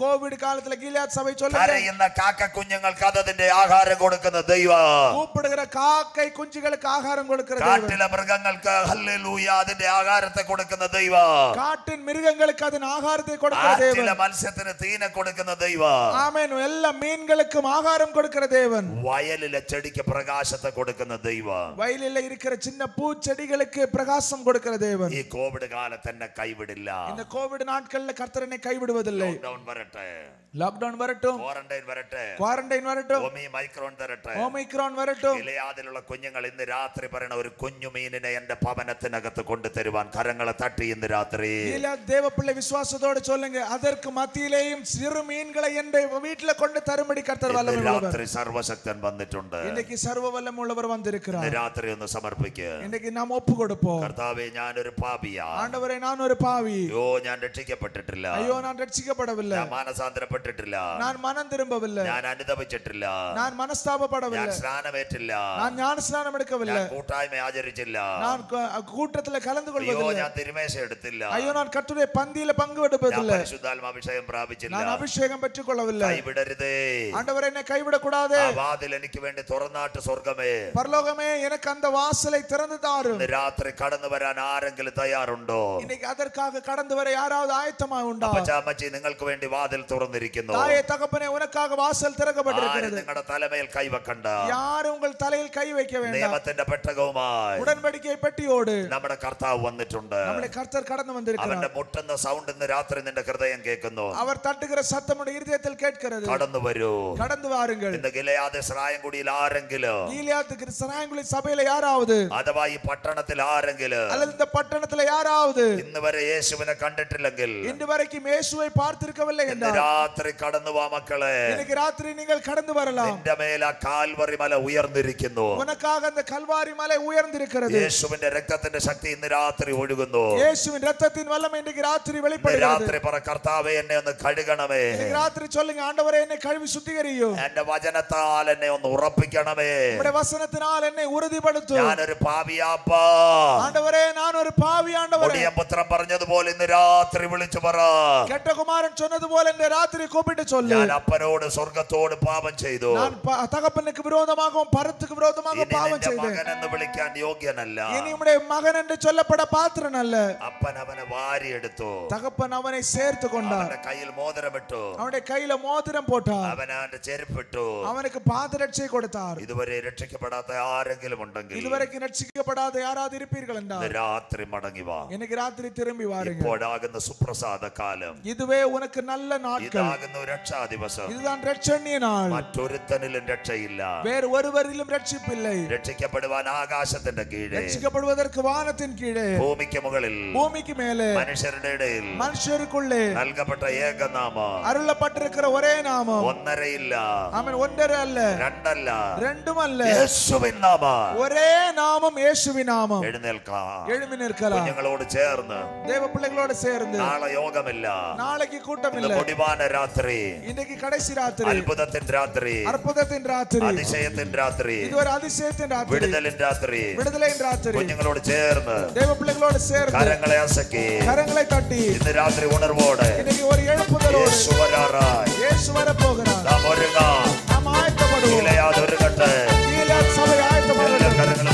കോവിഡ് കാലത്തിലെ ഗിലയാത് സഭ കരയുന്ന കാക്ക കുഞ്ഞുങ്ങൾക്ക് അതിന്റെ ആഹാരം കൊടുക്കുന്ന ദൈവം കൂപ്പിടുകിற കാക്കൈ കുഞ്ഞുങ്ങൾക്ക് ആഹാരം കൊടുക്കുന്ന കാട്ടിലെ മൃഗങ്ങൾക്ക് ഹല്ലേലൂയ അതിന്റെ ആഹാരത്തെ കൊടുക്കുന്ന ദൈവം കാട്ടിൻ മൃഗങ്ങൾക്ക് അതിന് ആഹാരത്തെ കൊടുക്കുന്ന ദൈവം മത്സ്യത്തിന് തീന മീനിനെ കൊടുക്കുന്ന ദൈവം ആമേൻ എല്ലാ മീനുകൾക്കും ആഹാരം കൊടുക്കുന്ന ദേവൻ വയലിലെ ചെടിക്ക് പ്രകാശത്തെ കൊടുക്കുന്ന ദൈവം വയലിലെ ഇരിക്കുന്ന ചിന്ന പൂച്ചെടികൾക്ക് പ്രകാശം കൊടുക്കുന്ന ദേവൻ ഈ കോവിഡ് കാലത്ത് എന്നെ കൈവിടില്ല ഇന്ന് കോവിഡ് നാട്കളിലെ കർത്തരനെ കൈവിടുവതില്ലേ വരട്ടെ ലോക്ക്ഡൗൺ വരട്ടും. ക്വാറന്റൈൻ വരട്ടെ. ക്വാറന്റൈൻ വരട്ടും. ഓമി മൈക്രോൺ വരട്ടെ. ഓമിക്രോൺ വരട്ടും. ഇലയാതിലുള്ള കുഞ്ഞുങ്ങൾ ഇന്ന് രാത്രി പറയണ ഒരു കുഞ്ഞു മീനിനെ എന്റെ പവനത്തിനകത്ത് കൊണ്ടുതരുവാൻ കരങ്ങളെ തട്ടി ഇന്ന് രാത്രി. ദേവപ്പിള്ള വിശ്വാസത്തോടെ ചൊല്ലുങ്ക അതർക്ക് മത്തിയിലെയും ചെറു മീനുകളെ എന്റെ വീട്ടിലെ കൊണ്ട് തരുമ്പടി കർത്തർ വല്ലം രാത്രി സർവശക്തൻ വന്നിട്ടുണ്ട്. ഇന്നേക്ക് സർവവല്ലമുള്ളവർ വന്നിരിക്കുന്നു രാത്രി ഒന്ന് സമർപ്പിക്കുക ഇന്നേക്ക് നാം ഒപ്പ് കൊടുപ്പോ കർത്താവേ ഞാൻ ഒരു പാപിയാ. ആണ്ടവരെ ഞാൻ ഒരു പാവി. അയ്യോ ഞാൻ രക്ഷിക്കപ്പെട്ടിട്ടില്ല. അയ്യോ ഞാൻ രക്ഷിക്കപ്പെടവില്ല. മാനസാന്തരപ്പെട്ടു മാനസാന്തരപ്പെട്ടിട്ടില്ല நான் மனம் திரும்பவில்லை ഞാൻ അനുദപിച്ചിട്ടില്ല நான் ഞാൻ மனஸ்தாபப்படவில்லை സ്നാനമേറ്റില്ല நான் ஞான ஸ்நானம் எடுக்கவில்லை ഞാൻ കൂട്ടായ്മ ആചരിച്ചില്ല நான் கு- கூட்டத்துல கலந்து അയ്യോ கொள்வதில்லை ഞാൻ തിരുമേശ എടുത്തില്ല ஐயோ நான் கட்டுரை பந்தியில பங்கு ഞാൻ எடுப்பதில்லை പരിശുദ്ധാത്മാഭിഷേകം പ്രാപിച്ചില്ല நான் அபிஷேகம் பெற்றுக் கொள்ளவில்லை കൈവിടരുതേ ஆண்டவர் என்னை கைவிடக்கூடாது ആ വാതിൽ എനിക്ക് വേണ്ടി തുറന്നാട്ട് സ്വർഗമേ பரலோகமே எனக்கு அந்த வாசலை திறந்து தாரும் ഇന്ന് രാത്രി കടന്നു വരാൻ ആരെങ്കിലും തയ്യാറുണ്ടോ இன்னைக்கு அதற்காக கடந்து வர யாராவது ஆயத்தமா உண்டா അപ്പച്ചാമ്മച്ചി നിങ്ങൾക്ക് വേണ്ടി വാതിൽ തുറന്നിരിക്കുന്നു தாயே தகப்பனே உனக்காக வாசல் ആരും திறக்கப்பட்டிருக்கிறது നിങ്ങളുടെ തലമേൽ കൈവക്കണ്ട யாரும் உங்கள் தலையில் கை வைக்க வேண்டாம் നിയമത്തിന്റെ പെട്ടകവുമായി உடன்படிக்கை பெட்டியோடு നമ്മുടെ കർത്താവ് വന്നിട്ടുണ്ട് நம்முடைய கர்த்தர் கடந்து வந்திருக்கிறார் അവന്റെ മുട്ടുന്ന സൗണ്ട് ഇന്ന് രാത്രി നിന്റെ ഹൃദയം കേൾക്കുന്നു அவர் தட்டுகிற சத்தம் உடைய இருதயத்தில் கேட்கிறது കടന്നു വരൂ கடந்து வாருங்கள் ഇന്ന് ഗിലയാതെ ശ്രായംകുടിയിൽ ആരെങ്കിലും ஈலியாத்துக்கு சராயங்குடி சபையில யாராவது അഥവാ ഈ പട്ടണത്തിൽ ആരെങ്കിലും அல்லது இந்த பட்டணத்துல யாராவது ഇന്ന് വരെ യേശുവിനെ കണ്ടിട്ടില്ലെങ്കിൽ இன்று வரைக்கும் இயேசுவை பார்த்திருக்கவில்லை ഇന്ന് என்றால் രാത്രി കടന്നു വാ മക്കളെ இன்னைக்கு ராத்திரி நீங்கள் கடந்து வரலாம் നിന്റെ മേൽ ആ കാൽവറി മല ഉയർന്നിരിക്കുന്നു உனக்காக அந்த கல்வாரி மலை உயர்ந்திருக்கிறது യേശുവിന്റെ രക്തത്തിന്റെ ശക്തി ഇന്ന് രാത്രി ഒഴുകുന്നു இயேசுவின் ரத்தத்தின் வல்லமை இன்றைக்கு ராத்திரி ഇന്ന് வெளிப்படுகிறது രാത്രി പറ കർത്താവെ എന്നെ ഒന്ന് കഴുകണമേ இன்னைக்கு ராத்திரி சொல்லுங்க ஆண்டவரே என்னை கழுவி சுத்திகரியும் എന്റെ വചനത്താൽ എന്നെ ഒന്ന് ഉറപ്പിക്കണമേ உம்முடைய வசனத்தினால் என்னை உறுதிப்படுத்தும் ഞാനൊരു പാപിയാപ്പാ ஆண்டவரே நான் ஒரு பாவி ஆண்டவரே ഒടിയ പുത്രം പറഞ്ഞതുപോലെ ഇന്ന് രാത്രി വിളിച്ചു പറ கெட்ட குமாரன் சொன்னது போல இந்த ராத்திரி கூப்பிட்டு சொல்லு ഞാൻ അപ്പനോട് സ്വർഗത്തോട് പാപം ചെയ്തു நான் ப- தகப்பனுக்கு விரோதமாகவும் பரத்துக்கு விரோதமாக ഇനി பாவம் നിന്റെ செய்தேன் മകൻ എന്ന് വിളിക്കാൻ യോഗ്യനല്ല இனி உம்முடைய மகன் என்று சொல்லப்பட பாத்திரன் அல்ல അപ്പൻ അവനെ വാരിയെടുത്തു தகப்பன் அவனை சேர்த்து கொண்டார் അവന്റെ കയ്യിൽ മോതിരമിട്ടു அவனுடைய கையில மோதிரம் போட்டார் അവൻ അവന്റെ ചെരുപ്പിട്ടു அவனுக்கு பாதரட்சை கொடுத்தார் ഇതുവരെ രക്ഷിക്കപ്പെടാത്ത ആരെങ്കിലും ഉണ്ടെങ്കിൽ இதுவரைக்கும் ரட்சிக்கப்படாத யாராவது இருப்பீர்கள் ഇന്ന് என்றால் രാത്രി മടങ്ങി വാ இன்னைக்கு ராத்திரி திரும்பி வாருங்க ഇപ്പോഴാകുന്ന സുപ്രസാദ കാലം இதுவே உனக்கு நல்ல நாட்கள் ഇതാകുന്ന ഒരു രക്ഷാ ദിവസം இதுதான் ரட்சணிய நாள் മറ്റൊരുത്തനിലും രക്ഷയില്ല வேறு ஒருவரிலும் ரட்சிப்பில்லை രക്ഷിക്കപ്പെടുവാൻ ആകാശത്തിന്റെ കീഴെ ரட்சிக்கப்படுவதற்கு வானத்தின் கீழே ഭൂമിക്ക് മുകളിൽ பூமிக்கு மேலே മനുഷ്യരുടെ ഇടയിൽ மனுஷருக்குள்ளே നൽകപ്പെട്ട ഏകനാമം നാമം அருளப்பட்டிருக்கிற ஒரே நாமம் ഒന്നരയില്ല ஆமென் ஒன்றரை அல்ல രണ്ടല്ല ரெண்டும் அல்ல യേശുവിൻ നാമം ஒரே நாமம் இயேசுவின் நாமம் എഴുന്നേൽക്കാം எழுமி நிற்கலாம் കുഞ്ഞുങ്ങളോട് ചേർന്ന് தேவ பிள்ளைகளோட சேர்ந்து നാളെ യോഗമില്ല நாளைக்கு கூட்டம் ഇന്ന് இல்ல മുടിവാന രാത്രി ഇന്നേക്ക് കടൈസി രാത്രി അത്ഭുതത്തിന്റെ രാത്രി അത്ഭുതത്തിന്റെ രാത്രി അതിശയത്തിന്റെ രാത്രി ഇതൊരു അതിശയത്തിന്റെ രാത്രി വിടുതലിന്റെ രാത്രി വിടുതലിന്റെ രാത്രി കുഞ്ഞുങ്ങളോട് ചേർന്ന് ദൈവപിള്ളകളോട് ചേർന്ന് കരങ്ങളെ അസക്കി കരങ്ങളെ തട്ടി ഇന്ന് രാത്രി ഉണർവോടെ ഇന്നേക്ക് ഒരു എഴുപ്പുതലോട് യേശു വരാറായി യേശു വര പോകണം നാം ഒരുങ്ങാം നാം ആയത്തപ്പെടും ഇലയാതൊരുങ്ങട്ടെ ഇലയാ സഭ ആയത്തപ്പെടും കരങ്ങളെ